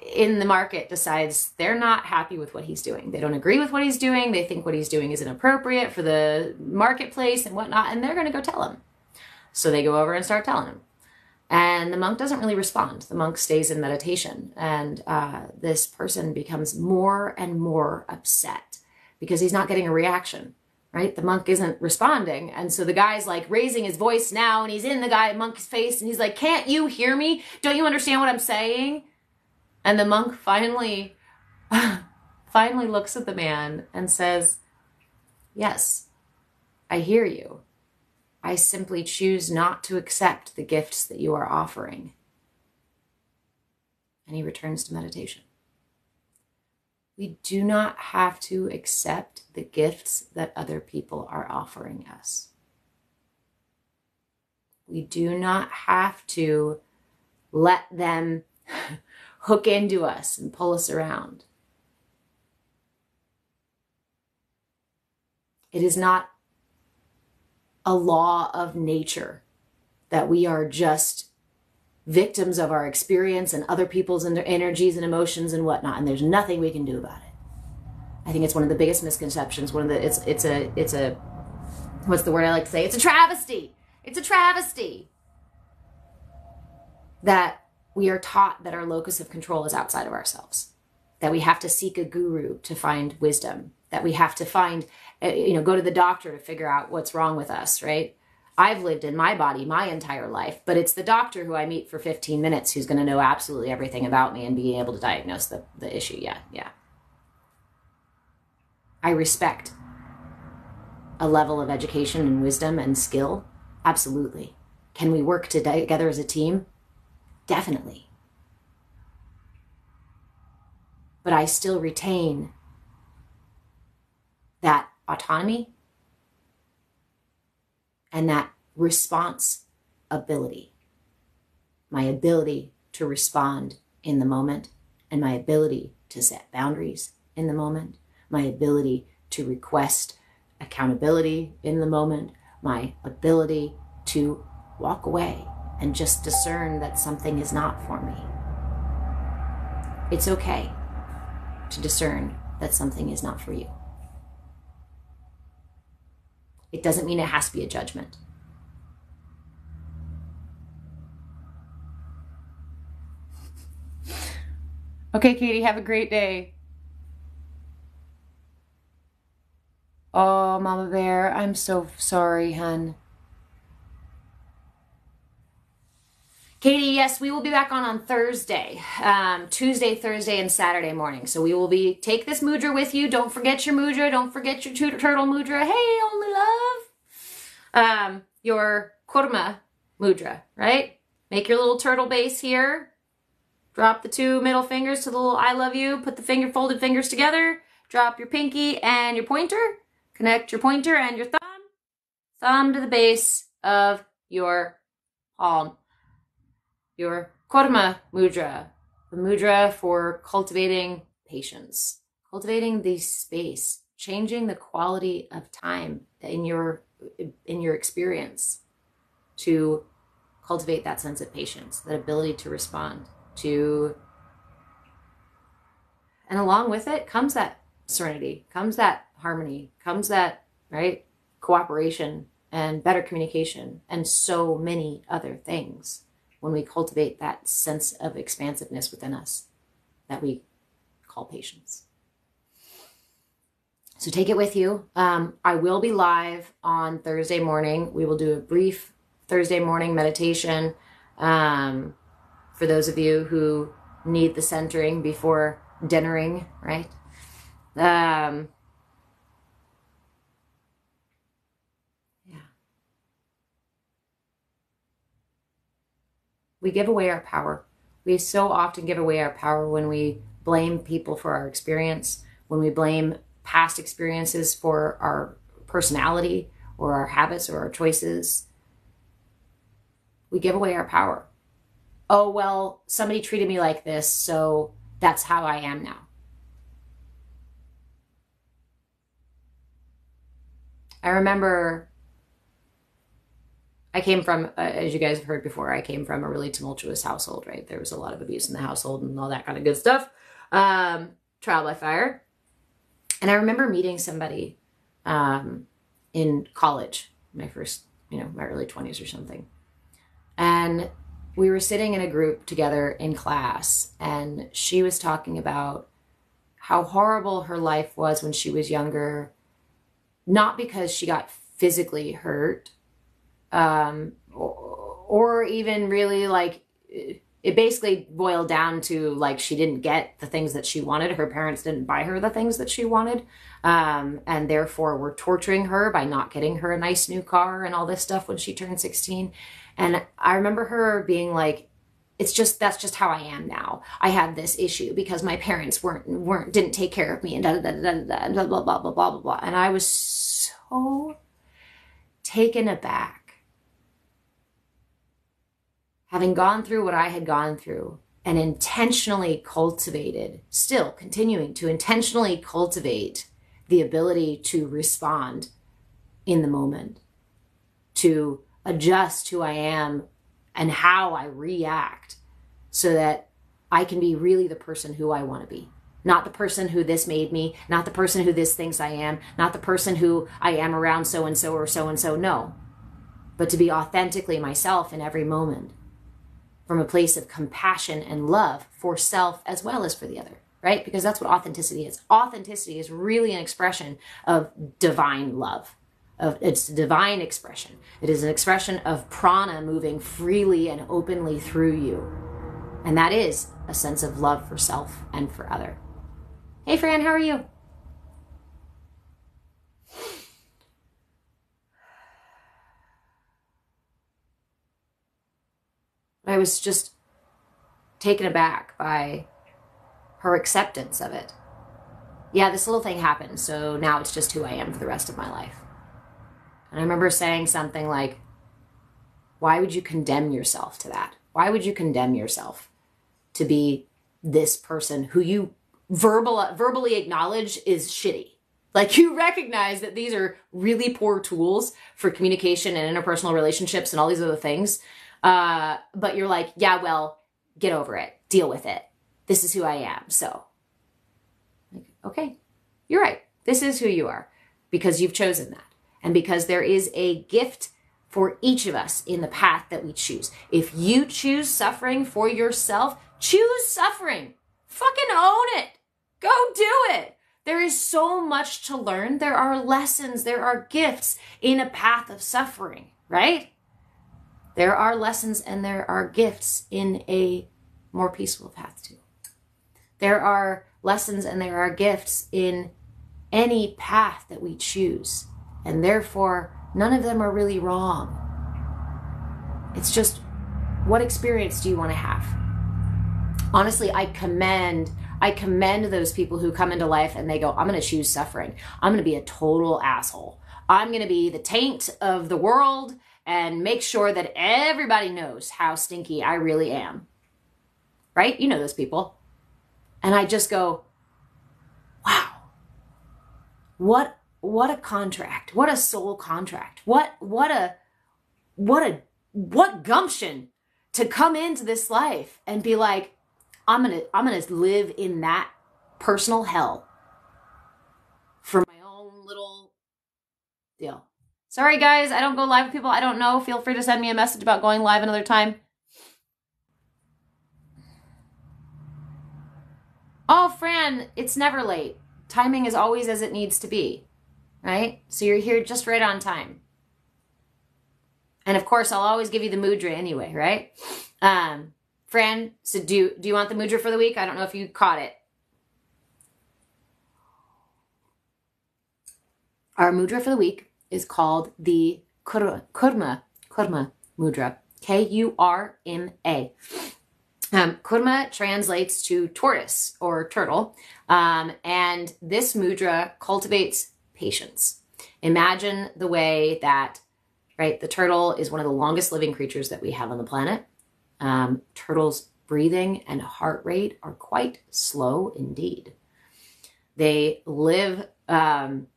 in the market decides they're not happy with what he's doing. They don't agree with what he's doing. They think what he's doing is inappropriate for the marketplace and whatnot, and they're going to go tell him. So they go over and start telling him. And the monk doesn't really respond. The monk stays in meditation. And uh, this person becomes more and more upset because he's not getting a reaction, right? The monk isn't responding. And so the guy's like raising his voice now and he's in the guy monk's face and he's like, Can't you hear me? Don't you understand what I'm saying? And the monk finally finally looks at the man and says, "Yes, I hear you. I simply choose not to accept the gifts that you are offering." And he returns to meditation. We do not have to accept the gifts that other people are offering us. We do not have to let them hook into us and pull us around. It is not a law of nature that we are just victims of our experience and other people's and their energies and emotions and whatnot, and there's nothing we can do about it. I think it's one of the biggest misconceptions. One of the it's it's a it's a what's the word I like to say? It's a travesty. It's a travesty that we are taught that our locus of control is outside of ourselves, that we have to seek a guru to find wisdom, that we have to find, uh, you know, go to the doctor to figure out what's wrong with us, right? I've lived in my body my entire life, but it's the doctor who I meet for 15 minutes who's going to know absolutely everything about me and be able to diagnose the, the issue. Yeah, yeah. I respect a level of education and wisdom and skill. Absolutely. Can we work together as a team? Definitely. But I still retain that autonomy and that response ability. My ability to respond in the moment and my ability to set boundaries in the moment, my ability to request accountability in the moment, my ability to walk away and just discern that something is not for me. It's okay to discern that something is not for you. It doesn't mean it has to be a judgment. Okay, Katie, have a great day. Oh, Mama Bear, I'm so sorry, hun. Katie, yes, we will be back on on Thursday, um, Tuesday, Thursday, and Saturday morning. So we will be take this mudra with you. Don't forget your mudra. Don't forget your turtle mudra. Hey, only love. Um, your kurma mudra, right? Make your little turtle base here. Drop the two middle fingers to the little I love you. Put the finger folded fingers together. Drop your pinky and your pointer. Connect your pointer and your thumb. Thumb to the base of your palm your Kurma Mudra, the mudra for cultivating patience, cultivating the space, changing the quality of time in your in your experience to cultivate that sense of patience, that ability to respond to. And along with it comes that serenity, comes that harmony, comes that right cooperation and better communication and so many other things when we cultivate that sense of expansiveness within us that we call patience. So take it with you. Um, I will be live on Thursday morning. We will do a brief Thursday morning meditation um, for those of you who need the centering before dinnering, right? Um, We give away our power. We so often give away our power when we blame people for our experience, when we blame past experiences for our personality or our habits or our choices. We give away our power. Oh, well, somebody treated me like this, so that's how I am now. I remember I came from, uh, as you guys have heard before, I came from a really tumultuous household, right? There was a lot of abuse in the household and all that kind of good stuff. Um, trial by fire. And I remember meeting somebody um, in college, my first, you know, my early 20s or something. And we were sitting in a group together in class, and she was talking about how horrible her life was when she was younger, not because she got physically hurt, um, or, even really like it basically boiled down to like she didn't get the things that she wanted. Her parents didn't buy her the things that she wanted. Um, and therefore were torturing her by not getting her a nice new car and all this stuff when she turned 16. And I remember her being like, it's just that's just how I am now. I have this issue because my parents weren't weren't didn't take care of me and da da da da da blah blah blah blah blah blah. And I was so taken aback having gone through what I had gone through and intentionally cultivated, still continuing to intentionally cultivate the ability to respond in the moment, to adjust who I am and how I react so that I can be really the person who I want to be. Not the person who this made me, not the person who this thinks I am, not the person who I am around so and so or so and so. No. But to be authentically myself in every moment from a place of compassion and love for self as well as for the other, right? Because that's what authenticity is. Authenticity is really an expression of divine love. Of it's a divine expression. It is an expression of prana moving freely and openly through you. And that is a sense of love for self and for other. Hey Fran, how are you? I was just taken aback by her acceptance of it. Yeah, this little thing happened, so now it's just who I am for the rest of my life. And I remember saying something like, Why would you condemn yourself to that? Why would you condemn yourself to be this person who you verbal, verbally acknowledge is shitty? Like you recognize that these are really poor tools for communication and interpersonal relationships and all these other things. Uh, but you're like, yeah, well, get over it, deal with it. This is who I am. So, like, okay, you're right. This is who you are because you've chosen that. And because there is a gift for each of us in the path that we choose. If you choose suffering for yourself, choose suffering. Fucking own it. Go do it. There is so much to learn. There are lessons, there are gifts in a path of suffering, right? There are lessons and there are gifts in a more peaceful path too. There are lessons and there are gifts in any path that we choose. And therefore, none of them are really wrong. It's just what experience do you want to have? Honestly, I commend I commend those people who come into life and they go, I'm going to choose suffering. I'm going to be a total asshole. I'm going to be the taint of the world and make sure that everybody knows how stinky I really am. Right? You know those people. And I just go, wow. What what a contract. What a soul contract. What what a what a what gumption to come into this life and be like I'm to I'm going to live in that personal hell for my own little deal. Sorry, guys, I don't go live with people I don't know. Feel free to send me a message about going live another time. Oh, Fran, it's never late. Timing is always as it needs to be, right? So you're here just right on time. And of course, I'll always give you the mudra anyway, right? Um, Fran, so do, do you want the mudra for the week? I don't know if you caught it. Our mudra for the week is called the Kurma, Kurma, mudra. K U R M A. Um, kurma translates to tortoise or turtle, um, and this mudra cultivates patience. Imagine the way that, right, the turtle is one of the longest living creatures that we have on the planet. Um, turtles' breathing and heart rate are quite slow indeed. They live um,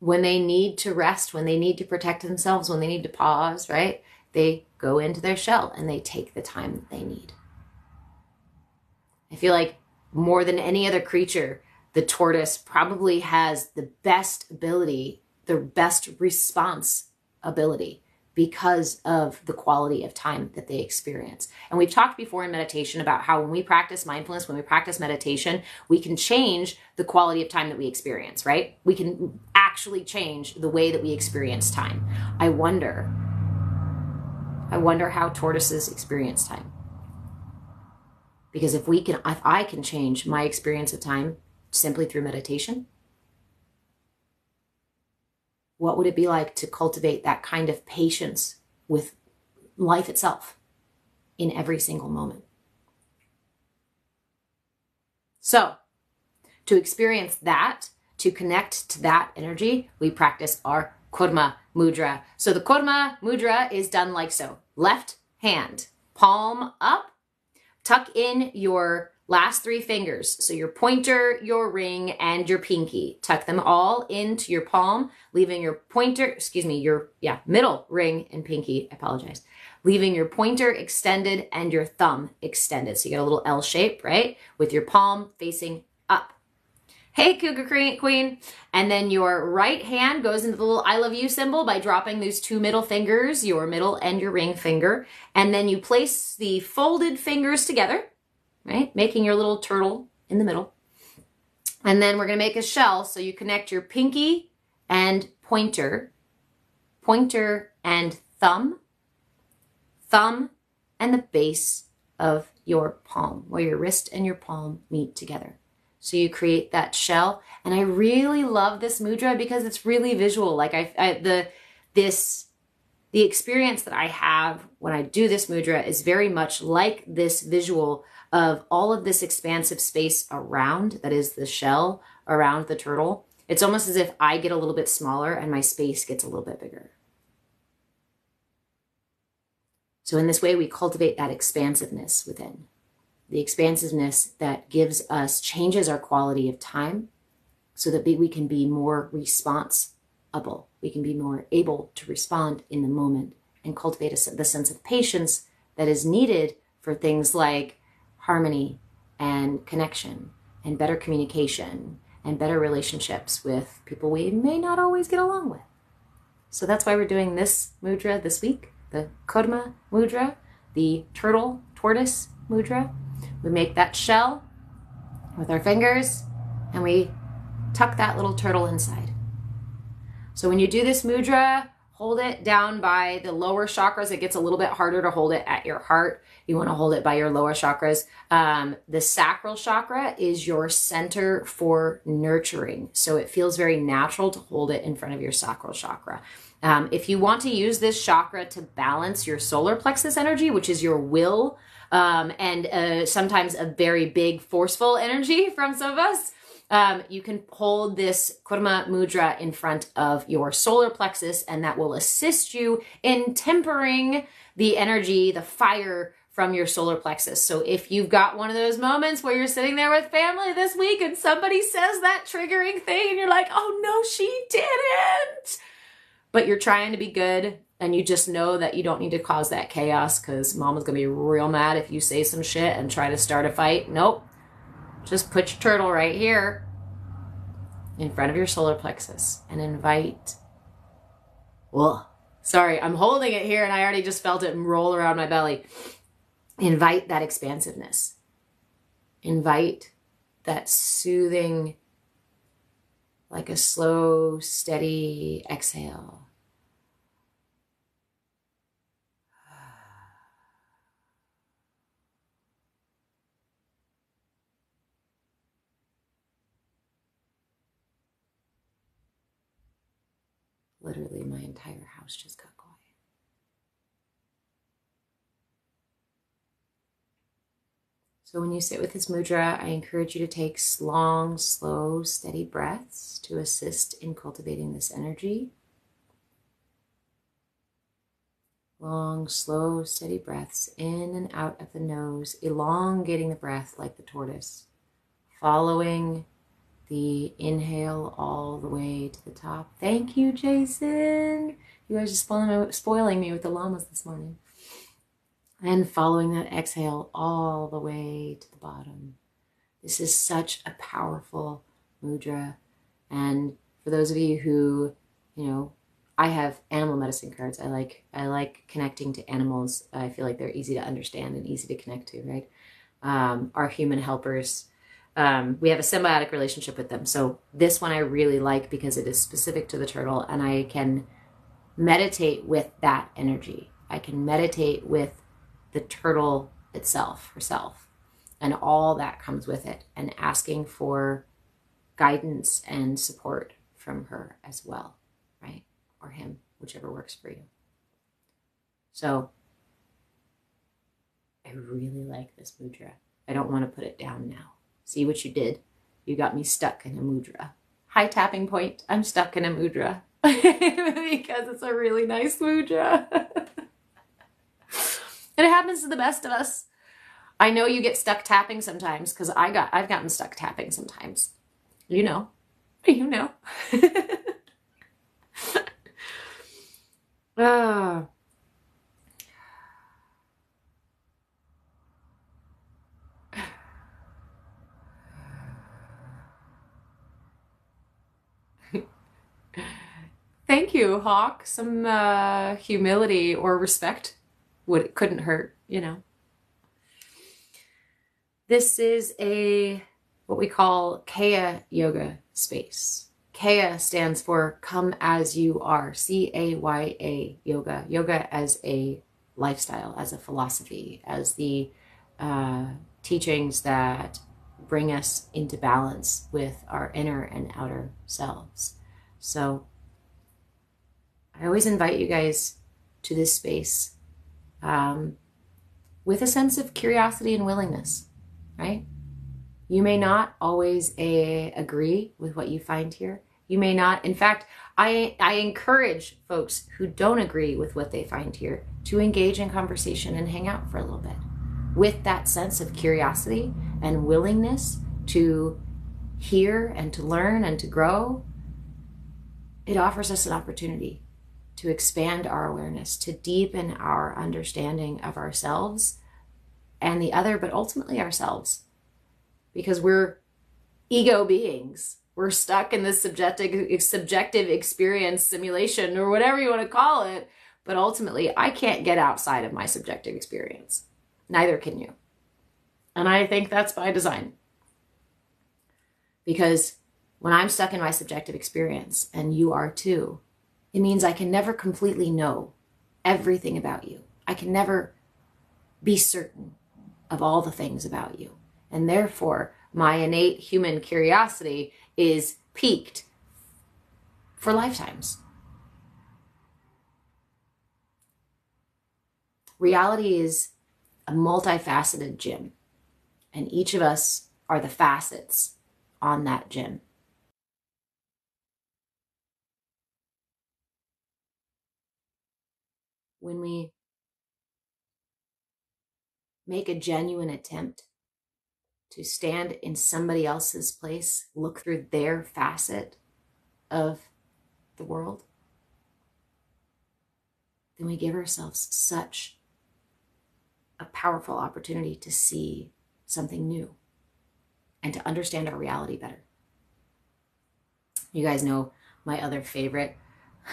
when they need to rest, when they need to protect themselves, when they need to pause, right? They go into their shell and they take the time that they need. I feel like more than any other creature, the tortoise probably has the best ability, the best response ability because of the quality of time that they experience. And we've talked before in meditation about how when we practice mindfulness, when we practice meditation, we can change the quality of time that we experience, right? We can actually change the way that we experience time. I wonder, I wonder how tortoises experience time. Because if we can, if I can change my experience of time simply through meditation, what would it be like to cultivate that kind of patience with life itself in every single moment? So, to experience that, to connect to that energy, we practice our kurma mudra. So the kurma mudra is done like so. Left hand, palm up, tuck in your last three fingers. So your pointer, your ring, and your pinky. Tuck them all into your palm, leaving your pointer, excuse me, your, yeah, middle ring and pinky. I apologize. Leaving your pointer extended and your thumb extended. So you get a little L shape, right? With your palm facing up. Hey, Cougar Queen. And then your right hand goes into the little I love you symbol by dropping those two middle fingers, your middle and your ring finger. And then you place the folded fingers together right? Making your little turtle in the middle. And then we're going to make a shell. So you connect your pinky and pointer, pointer and thumb, thumb and the base of your palm, where your wrist and your palm meet together. So you create that shell. And I really love this mudra because it's really visual. Like I, I the, this, the experience that I have when I do this mudra is very much like this visual of all of this expansive space around, that is the shell around the turtle. It's almost as if I get a little bit smaller and my space gets a little bit bigger. So, in this way, we cultivate that expansiveness within. The expansiveness that gives us, changes our quality of time so that we can be more responsible. We can be more able to respond in the moment and cultivate a, the sense of patience that is needed for things like harmony and connection and better communication and better relationships with people we may not always get along with. So that's why we're doing this mudra this week, the Kurma mudra, the turtle tortoise mudra. We make that shell with our fingers and we tuck that little turtle inside. So when you do this mudra, hold it down by the lower chakras. It gets a little bit harder to hold it at your heart. You want to hold it by your lower chakras. Um, the sacral chakra is your center for nurturing. So it feels very natural to hold it in front of your sacral chakra. Um, if you want to use this chakra to balance your solar plexus energy, which is your will, um, and uh, sometimes a very big, forceful energy from some of us, um, you can hold this Kurma Mudra in front of your solar plexus, and that will assist you in tempering the energy, the fire from your solar plexus. So if you've got one of those moments where you're sitting there with family this week and somebody says that triggering thing, and you're like, oh no, she didn't. But you're trying to be good and you just know that you don't need to cause that chaos because mama's gonna be real mad if you say some shit and try to start a fight. Nope. Just put your turtle right here in front of your solar plexus and invite. Well, sorry, I'm holding it here and I already just felt it roll around my belly. Invite that expansiveness. Invite that soothing, like a slow, steady exhale. Literally my entire house just got quiet. So when you sit with this mudra, I encourage you to take long, slow, steady breaths to assist in cultivating this energy. Long, slow, steady breaths in and out of the nose, elongating the breath like the tortoise, following the inhale all the way to the top. Thank you, Jason. You guys are spoiling, me with the llamas this morning. And following that exhale all the way to the bottom. This is such a powerful mudra. And for those of you who, you know, I have animal medicine cards. I like I like connecting to animals. I feel like they're easy to understand and easy to connect to, right? Um, our human helpers um, we have a symbiotic relationship with them. So this one I really like because it is specific to the turtle, and I can meditate with that energy. I can meditate with the turtle itself, herself, and all that comes with it, and asking for guidance and support from her as well, right? Or him, whichever works for you. So I really like this mudra. I don't want to put it down now. See what you did? You got me stuck in a mudra. High tapping point. I'm stuck in a mudra because it's a really nice mudra. and it happens to the best of us. I know you get stuck tapping sometimes because I got I've gotten stuck tapping sometimes. You know. You know. ah. Thank you, Hawk. Some uh, humility or respect would couldn't hurt, you know. This is a what we call CAYA yoga space. CAYA stands for come as you are. C A Y A yoga. Yoga as a lifestyle, as a philosophy, as the uh, teachings that bring us into balance with our inner and outer selves. So I always invite you guys to this space um, with a sense of curiosity and willingness, right? You may not always a, agree with what you find here. You may not. In fact, I, I encourage folks who don't agree with what they find here to engage in conversation and hang out for a little bit with that sense of curiosity and willingness to hear and to learn and to grow. It offers us an opportunity to expand our awareness, to deepen our understanding of ourselves and the other, but ultimately ourselves. Because we're ego beings. We're stuck in this subjective, subjective experience simulation or whatever you want to call it. But ultimately, I can't get outside of my subjective experience. Neither can you. And I think that's by design. Because when I'm stuck in my subjective experience, and you are too, it means I can never completely know everything about you. I can never be certain of all the things about you. And therefore, my innate human curiosity is piqued for lifetimes. Reality is a multifaceted gym, and each of us are the facets on that gym. When we make a genuine attempt to stand in somebody else's place, look through their facet of the world, then we give ourselves such a powerful opportunity to see something new and to understand our reality better. You guys know my other favorite,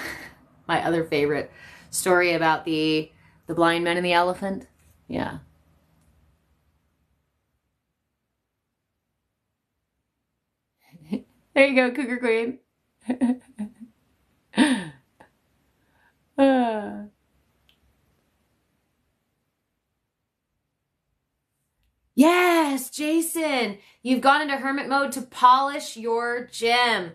my other favorite story about the the blind men and the elephant. Yeah. there you go, Cougar Queen. uh. Yes, Jason, you've gone into hermit mode to polish your gym.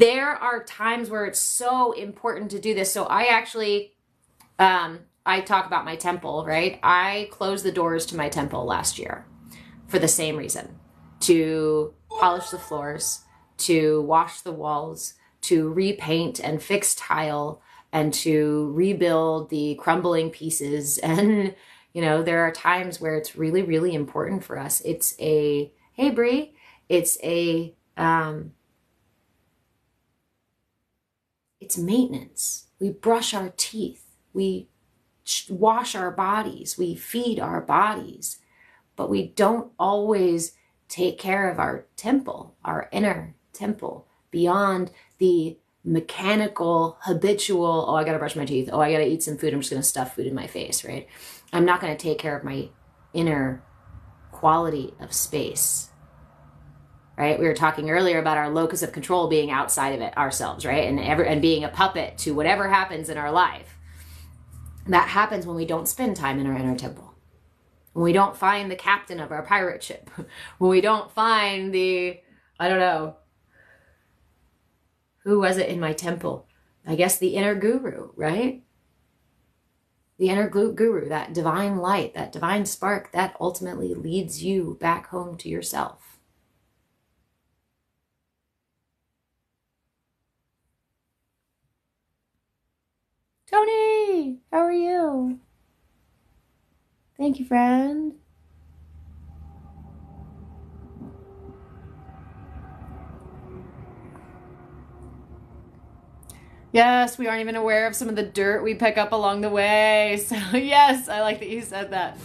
There are times where it's so important to do this. So I actually, um, I talk about my temple, right? I closed the doors to my temple last year for the same reason to polish the floors, to wash the walls, to repaint and fix tile, and to rebuild the crumbling pieces. And, you know, there are times where it's really, really important for us. It's a, hey, Brie, it's a, um, it's maintenance. We brush our teeth. We wash our bodies. We feed our bodies. But we don't always take care of our temple, our inner temple, beyond the mechanical, habitual, oh, I got to brush my teeth. Oh, I got to eat some food. I'm just going to stuff food in my face, right? I'm not going to take care of my inner quality of space right? We were talking earlier about our locus of control being outside of it ourselves, right? And ever and being a puppet to whatever happens in our life. That happens when we don't spend time in our inner temple. When we don't find the captain of our pirate ship. When we don't find the I don't know. Who was it in my temple? I guess the inner guru, right? The inner guru, that divine light, that divine spark that ultimately leads you back home to yourself. Tony, how are you? Thank you, friend. Yes, we aren't even aware of some of the dirt we pick up along the way. So, yes, I like that you said that.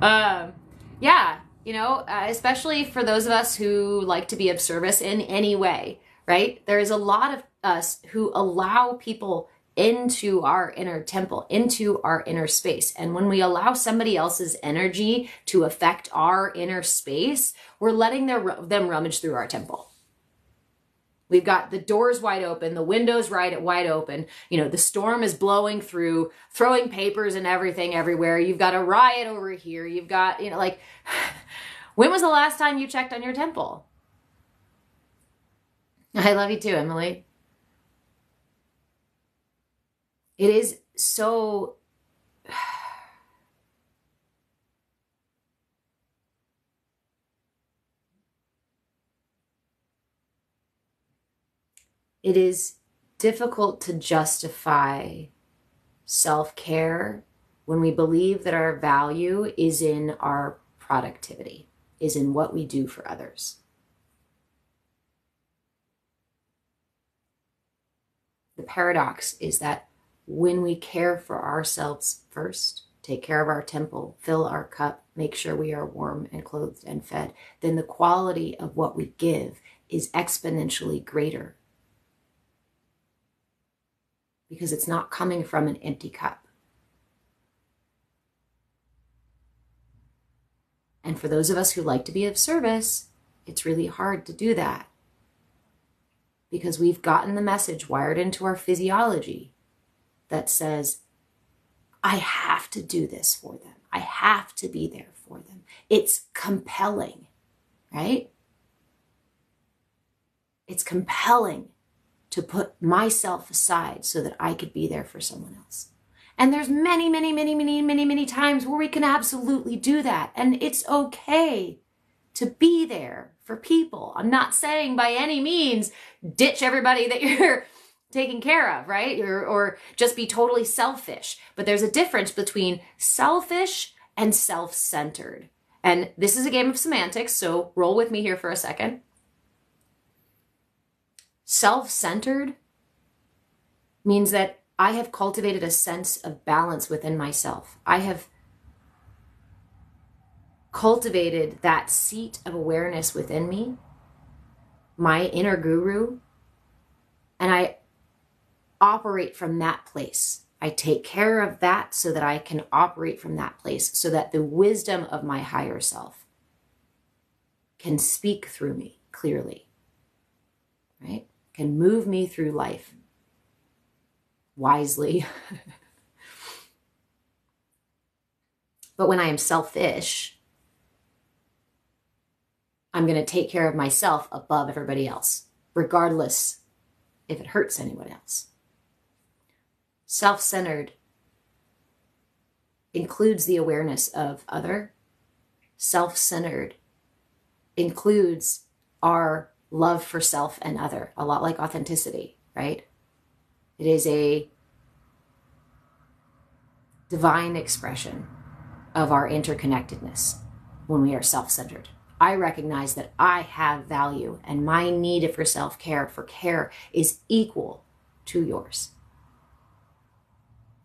Um, yeah, you know, uh, especially for those of us who like to be of service in any way, right? There is a lot of us who allow people into our inner temple, into our inner space. And when we allow somebody else's energy to affect our inner space, we're letting their, them rummage through our temple. We've got the doors wide open, the windows right wide open. You know, the storm is blowing through, throwing papers and everything everywhere. You've got a riot over here. You've got, you know, like, when was the last time you checked on your temple? I love you too, Emily. It is so it is difficult to justify self care when we believe that our value is in our productivity, is in what we do for others. The paradox is that when we care for ourselves first, take care of our temple, fill our cup, make sure we are warm and clothed and fed, then the quality of what we give is exponentially greater. Because it's not coming from an empty cup. And for those of us who like to be of service, it's really hard to do that. Because we've gotten the message wired into our physiology that says, I have to do this for them. I have to be there for them. It's compelling, right? It's compelling to put myself aside so that I could be there for someone else. And there's many, many, many, many, many, many times where we can absolutely do that. And it's okay to be there for people. I'm not saying by any means ditch everybody that you're taken care of, right? Or, or just be totally selfish. But there's a difference between selfish and self centered. And this is a game of semantics, so roll with me here for a second. Self centered means that I have cultivated a sense of balance within myself. I have cultivated that seat of awareness within me, my inner guru, and I operate from that place. I take care of that so that I can operate from that place, so that the wisdom of my higher self can speak through me clearly, right? Can move me through life wisely. but when I am selfish, I'm going to take care of myself above everybody else, regardless if it hurts anyone else. Self centered includes the awareness of other. Self centered includes our love for self and other, a lot like authenticity, right? It is a divine expression of our interconnectedness when we are self centered. I recognize that I have value and my need for self care, for care, is equal to yours.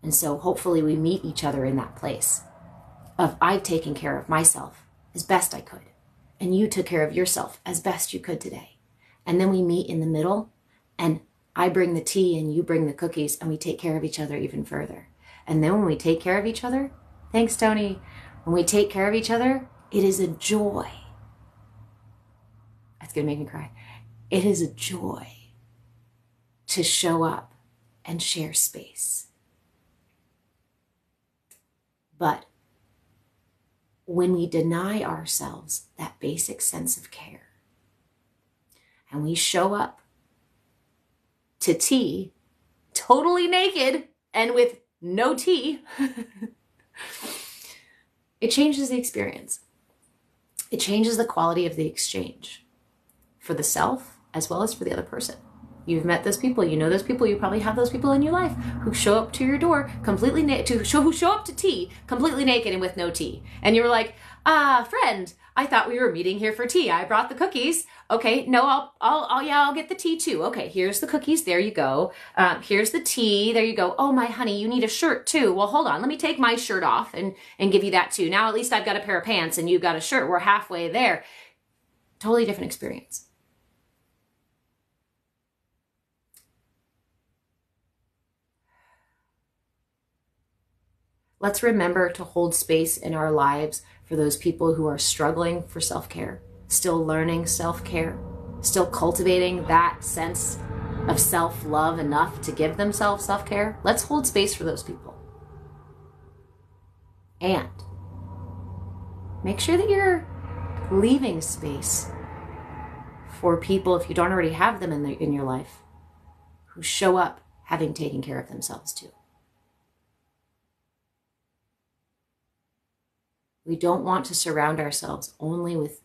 And so hopefully we meet each other in that place of I've taken care of myself as best I could, and you took care of yourself as best you could today. And then we meet in the middle, and I bring the tea and you bring the cookies, and we take care of each other even further. And then when we take care of each other, thanks, Tony, when we take care of each other, it is a joy that's going to make me cry. It is a joy to show up and share space. But when we deny ourselves that basic sense of care and we show up to tea totally naked and with no tea, it changes the experience. It changes the quality of the exchange for the self as well as for the other person. You've met those people, you know those people, you probably have those people in your life who show up to your door completely naked, to show, who show up to tea completely naked and with no tea. And you're like, ah, friend, I thought we were meeting here for tea. I brought the cookies. Okay, no, I'll, I'll, I'll yeah, I'll get the tea too. Okay, here's the cookies. There you go. Um, here's the tea. There you go. Oh, my honey, you need a shirt too. Well, hold on. Let me take my shirt off and, and give you that too. Now at least I've got a pair of pants and you've got a shirt. We're halfway there. Totally different experience. Let's remember to hold space in our lives for those people who are struggling for self care, still learning self care, still cultivating that sense of self love enough to give themselves self care. Let's hold space for those people. And make sure that you're leaving space for people, if you don't already have them in, the, in your life, who show up having taken care of themselves too. We don't want to surround ourselves only with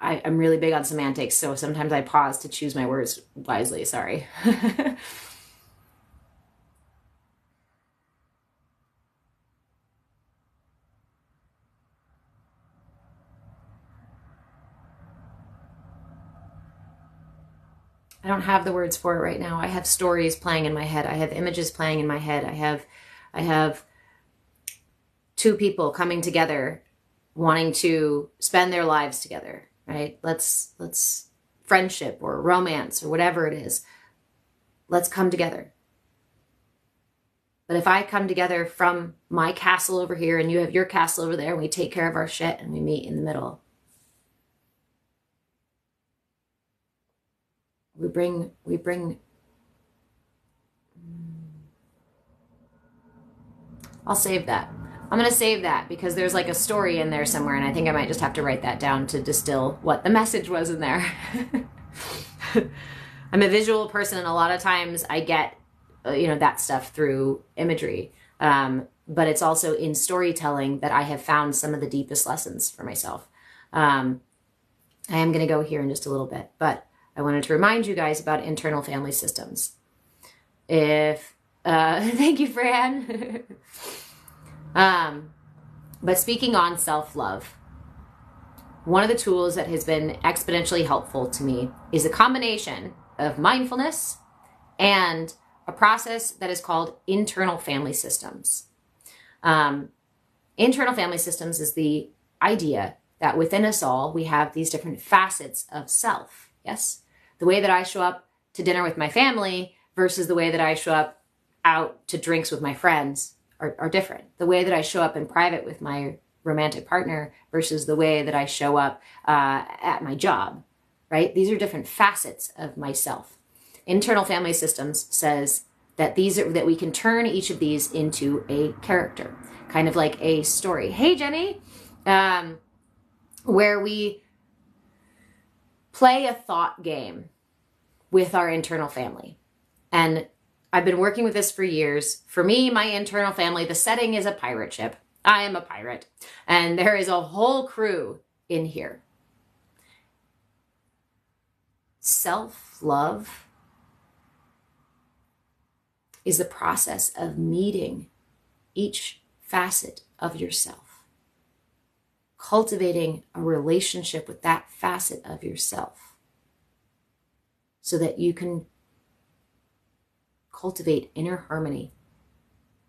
I, am really big on semantics, so sometimes I pause to choose my words wisely. Sorry. I don't have the words for it right now. I have stories playing in my head. I have images playing in my head. I have I have two people coming together wanting to spend their lives together, right? Let's let's friendship or romance or whatever it is. Let's come together. But if I come together from my castle over here and you have your castle over there and we take care of our shit and we meet in the middle, we bring we bring I'll save that. I'm going to save that because there's like a story in there somewhere and I think I might just have to write that down to distill what the message was in there. I'm a visual person and a lot of times I get uh, you know that stuff through imagery. Um, but it's also in storytelling that I have found some of the deepest lessons for myself. Um, I am going to go here in just a little bit, but I wanted to remind you guys about internal family systems. If, uh, thank you, Fran. um, but speaking on self love, one of the tools that has been exponentially helpful to me is a combination of mindfulness and a process that is called internal family systems. Um, internal family systems is the idea that within us all we have these different facets of self. Yes? The way that I show up to dinner with my family versus the way that I show up out to drinks with my friends are, are different. The way that I show up in private with my romantic partner versus the way that I show up uh, at my job, right? These are different facets of myself. Internal family systems says that these are that we can turn each of these into a character, kind of like a story. Hey, Jenny. Um, where we play a thought game with our internal family. And I've been working with this for years. For me, my internal family, the setting is a pirate ship. I am a pirate. And there is a whole crew in here. Self love is the process of meeting each facet of yourself, cultivating a relationship with that facet of yourself so that you can cultivate inner harmony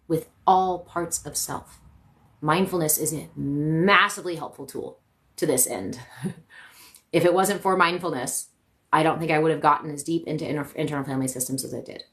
with all parts of self. Mindfulness is a massively helpful tool to this end. if it wasn't for mindfulness, I don't think I would have gotten as deep into inter- internal family systems as I did.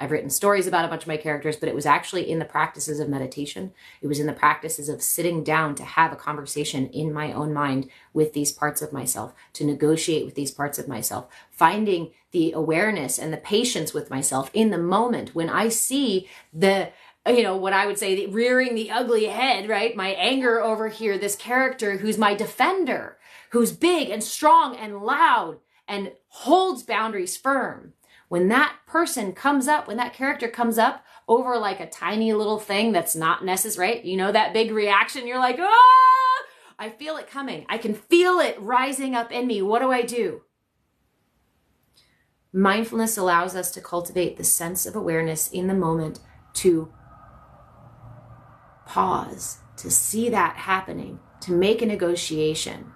I've written stories about a bunch of my characters, but it was actually in the practices of meditation. It was in the practices of sitting down to have a conversation in my own mind with these parts of myself, to negotiate with these parts of myself, finding the awareness and the patience with myself in the moment when I see the you know what i would say the, rearing the ugly head right my anger over here this character who's my defender who's big and strong and loud and holds boundaries firm when that person comes up, when that character comes up over like a tiny little thing that's not necessary, right? You know, that big reaction, you're like, ah, I feel it coming. I can feel it rising up in me. What do I do? Mindfulness allows us to cultivate the sense of awareness in the moment to pause, to see that happening, to make a negotiation.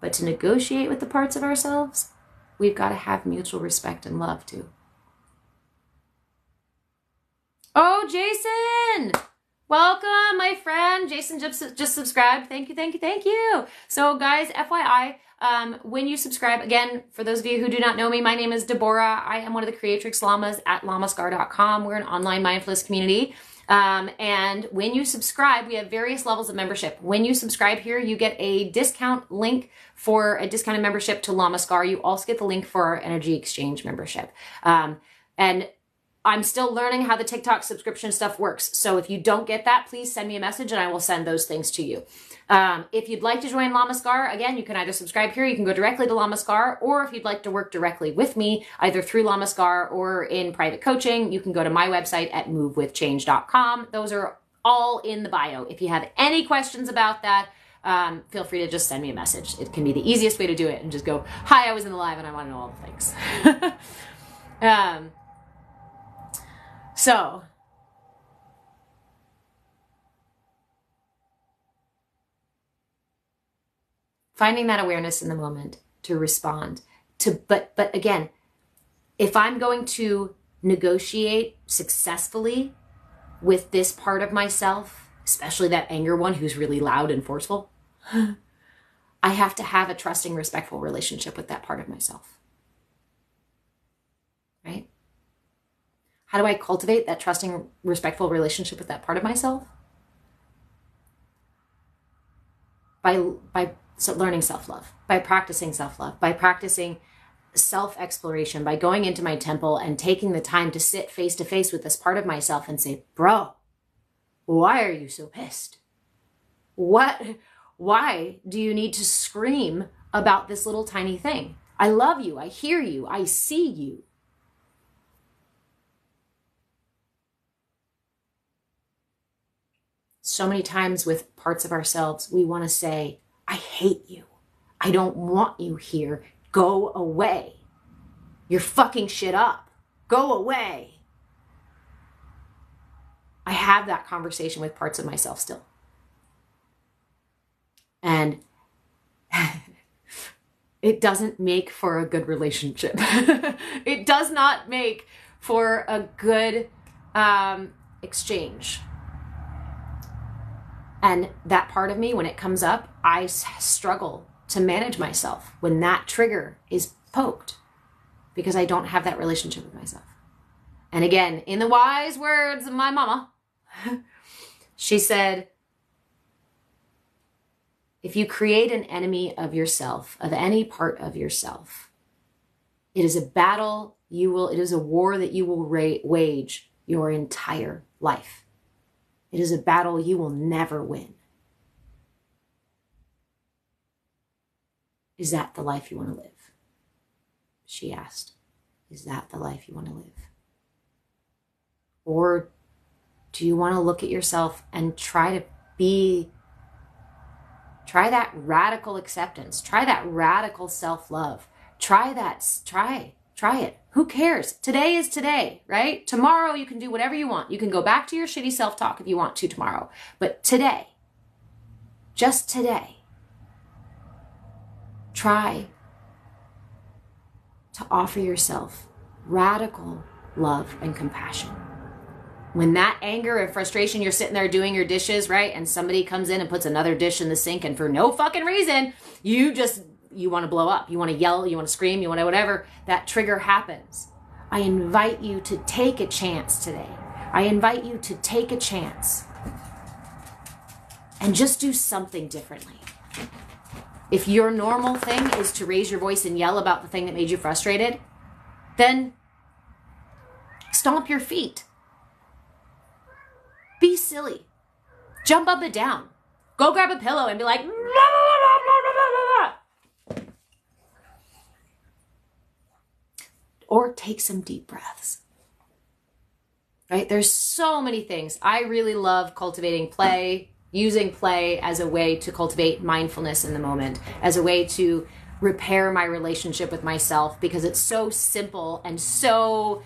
But to negotiate with the parts of ourselves we've got to have mutual respect and love too. Oh, Jason! Welcome, my friend. Jason just, just subscribed. Thank you, thank you, thank you. So, guys, FYI, um, when you subscribe, again, for those of you who do not know me, my name is Deborah. I am one of the Creatrix Lamas at lamascar.com. We're an online mindfulness community. Um, and when you subscribe, we have various levels of membership. When you subscribe here, you get a discount link for a discounted membership to Lamascar. You also get the link for our energy exchange membership. Um, and I'm still learning how the TikTok subscription stuff works. So if you don't get that, please send me a message and I will send those things to you. Um, if you'd like to join Lamascar, again, you can either subscribe here, you can go directly to Lamascar, or if you'd like to work directly with me, either through Lamascar or in private coaching, you can go to my website at movewithchange.com. Those are all in the bio. If you have any questions about that, um, feel free to just send me a message. It can be the easiest way to do it and just go, Hi, I was in the live and I want to know all the things. um, so, finding that awareness in the moment to respond to but but again if i'm going to negotiate successfully with this part of myself especially that anger one who's really loud and forceful i have to have a trusting respectful relationship with that part of myself. Right? How do i cultivate that trusting respectful relationship with that part of myself? By by so learning self-love by practicing self-love by practicing self-exploration by going into my temple and taking the time to sit face to face with this part of myself and say bro why are you so pissed? What why do you need to scream about this little tiny thing? I love you. I hear you. I see you. So many times with parts of ourselves we want to say I hate you. I don't want you here. Go away. You're fucking shit up. Go away. I have that conversation with parts of myself still. And it doesn't make for a good relationship. it does not make for a good um, exchange. And that part of me, when it comes up, I struggle to manage myself when that trigger is poked because I don't have that relationship with myself. And again, in the wise words of my mama, she said, if you create an enemy of yourself, of any part of yourself, it is a battle you will, it is a war that you will wage your entire life. It is a battle you will never win. Is that the life you want to live? She asked. Is that the life you want to live? Or do you want to look at yourself and try to be, try that radical acceptance, try that radical self love, try that, try, try it. Who cares? Today is today, right? Tomorrow you can do whatever you want. You can go back to your shitty self talk if you want to tomorrow. But today, just today, try to offer yourself radical love and compassion. When that anger and frustration, you're sitting there doing your dishes, right? And somebody comes in and puts another dish in the sink, and for no fucking reason, you just, you want to blow up. You want to yell, you want to scream, you want to whatever. That trigger happens. I invite you to take a chance today. I invite you to take a chance and just do something differently. If your normal thing is to raise your voice and yell about the thing that made you frustrated, then stomp your feet. Be silly. Jump up and down. Go grab a pillow and be like, or take some deep breaths. Right? There's so many things. I really love cultivating play, using play as a way to cultivate mindfulness in the moment, as a way to repair my relationship with myself because it's so simple and so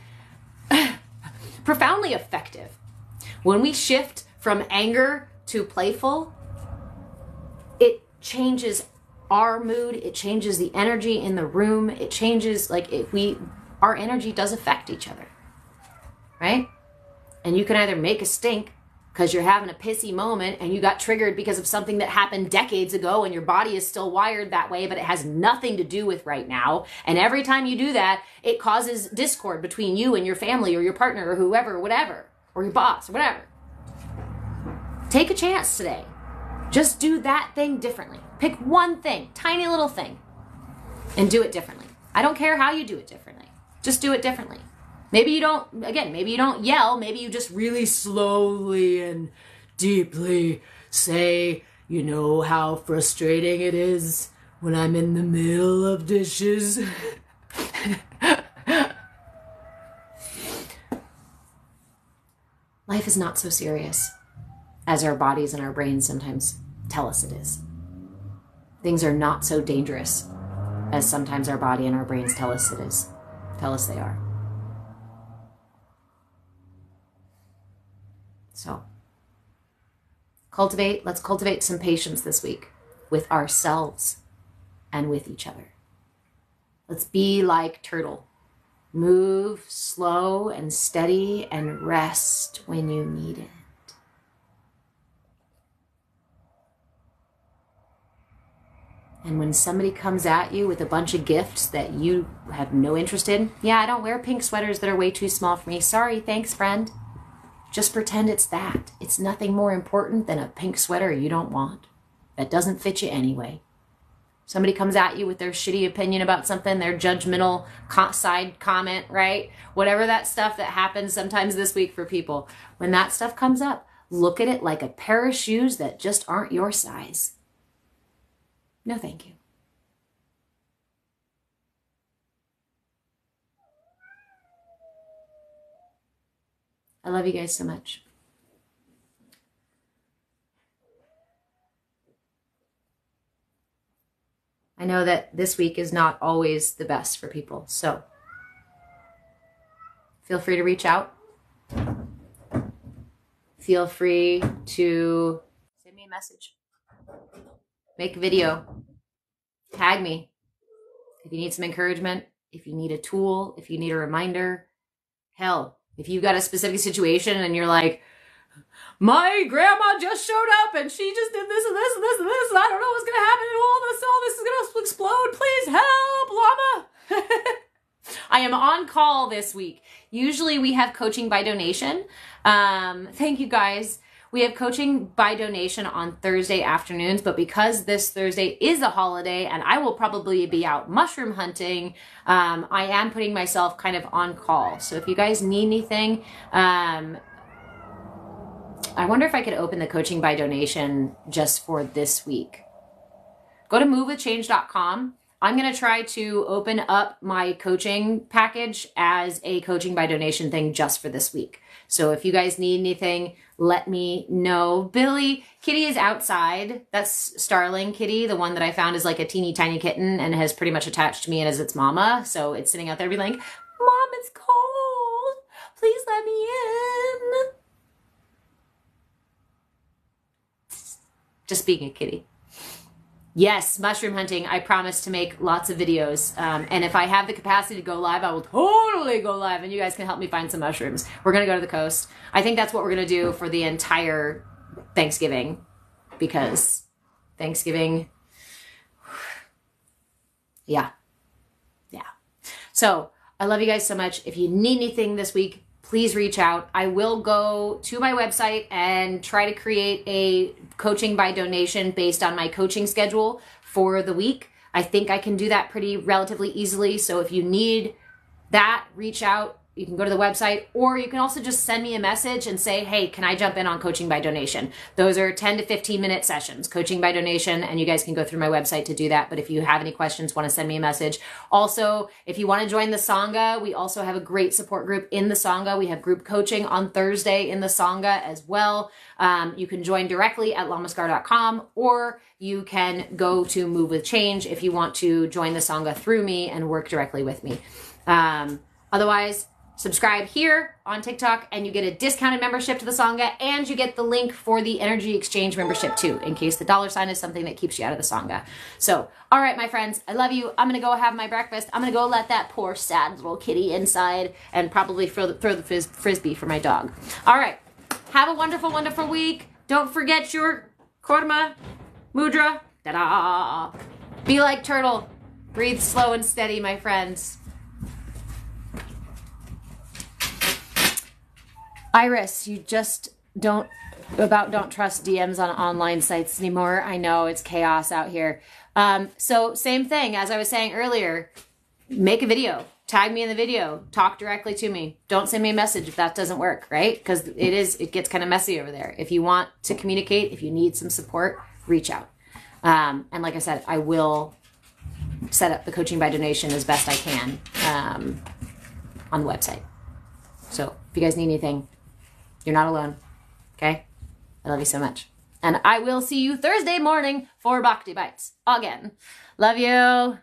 profoundly effective. When we shift from anger to playful, it changes our mood, it changes the energy in the room, it changes like if we our energy does affect each other. Right? And you can either make a stink because you're having a pissy moment and you got triggered because of something that happened decades ago and your body is still wired that way, but it has nothing to do with right now. And every time you do that, it causes discord between you and your family or your partner or whoever, whatever, or your boss or whatever. Take a chance today. Just do that thing differently. Pick one thing, tiny little thing, and do it differently. I don't care how you do it differently. Just do it differently. Maybe you don't, again, maybe you don't yell. Maybe you just really slowly and deeply say, you know how frustrating it is when I'm in the middle of dishes. Life is not so serious as our bodies and our brains sometimes tell us it is. Things are not so dangerous as sometimes our body and our brains tell us it is. Tell us they are. So, cultivate, let's cultivate some patience this week with ourselves and with each other. Let's be like turtle. Move slow and steady and rest when you need it. And when somebody comes at you with a bunch of gifts that you have no interest in, yeah, I don't wear pink sweaters that are way too small for me. Sorry, thanks, friend. Just pretend it's that. It's nothing more important than a pink sweater you don't want. That doesn't fit you anyway. Somebody comes at you with their shitty opinion about something, their judgmental side comment, right? Whatever that stuff that happens sometimes this week for people. When that stuff comes up, look at it like a pair of shoes that just aren't your size. No, thank you. I love you guys so much. I know that this week is not always the best for people, so feel free to reach out. Feel free to send me a message, make a video, tag me if you need some encouragement, if you need a tool, if you need a reminder. Hell, if you've got a specific situation and you're like, my grandma just showed up and she just did this and this and this and this and I don't know what's gonna happen and all this all this is gonna explode. Please help, llama. I am on call this week. Usually we have coaching by donation. Um, thank you guys. We have coaching by donation on Thursday afternoons, but because this Thursday is a holiday and I will probably be out mushroom hunting, um, I am putting myself kind of on call. So if you guys need anything, um, I wonder if I could open the coaching by donation just for this week. Go to movewithchange.com I'm going to try to open up my coaching package as a coaching by donation thing just for this week. So if you guys need anything, let me know. Billy, Kitty is outside. That's Starling Kitty. The one that I found is like a teeny tiny kitten and has pretty much attached to me and is its mama. So it's sitting out there being like, Mom, it's cold. Please let me in. Just being a kitty. Yes, mushroom hunting. I promise to make lots of videos. Um, and if I have the capacity to go live, I will totally go live and you guys can help me find some mushrooms. We're going to go to the coast. I think that's what we're going to do for the entire Thanksgiving because Thanksgiving, yeah. Yeah. So I love you guys so much. If you need anything this week, please reach out. I will go to my website and try to create a coaching by donation based on my coaching schedule for the week. I think I can do that pretty relatively easily. So if you need that, reach out you can go to the website or you can also just send me a message and say hey can i jump in on coaching by donation? Those are 10 to 15 minute sessions coaching by donation and you guys can go through my website to do that. But if you have any questions want to send me a message. Also if you want to join the sangha we also have a great support group in the sangha. We have group coaching on thursday in the sangha as well. Um, you can join directly at lamaskar.com or you can go to move with change if you want to join the sangha through me and work directly with me. Um, otherwise subscribe here on TikTok and you get a discounted membership to the Sangha and you get the link for the energy exchange membership too in case the dollar sign is something that keeps you out of the Sangha. So, all right, my friends, I love you. I'm going to go have my breakfast. I'm going to go let that poor sad little kitty inside and probably throw the, throw the fris- frisbee for my dog. All right. Have a wonderful, wonderful week. Don't forget your Kurma Mudra. Ta-da! Be like turtle. Breathe slow and steady, my friends. Iris, you just don't about don't trust DMs on online sites anymore. I know it's chaos out here. Um, so same thing as I was saying earlier. Make a video, tag me in the video, talk directly to me. Don't send me a message if that doesn't work, right? Because it is it gets kind of messy over there. If you want to communicate, if you need some support, reach out. Um, and like I said, I will set up the coaching by donation as best I can um, on the website. So if you guys need anything, you're not alone. Okay? I love you so much. And I will see you Thursday morning for Bhakti Bites again. Love you.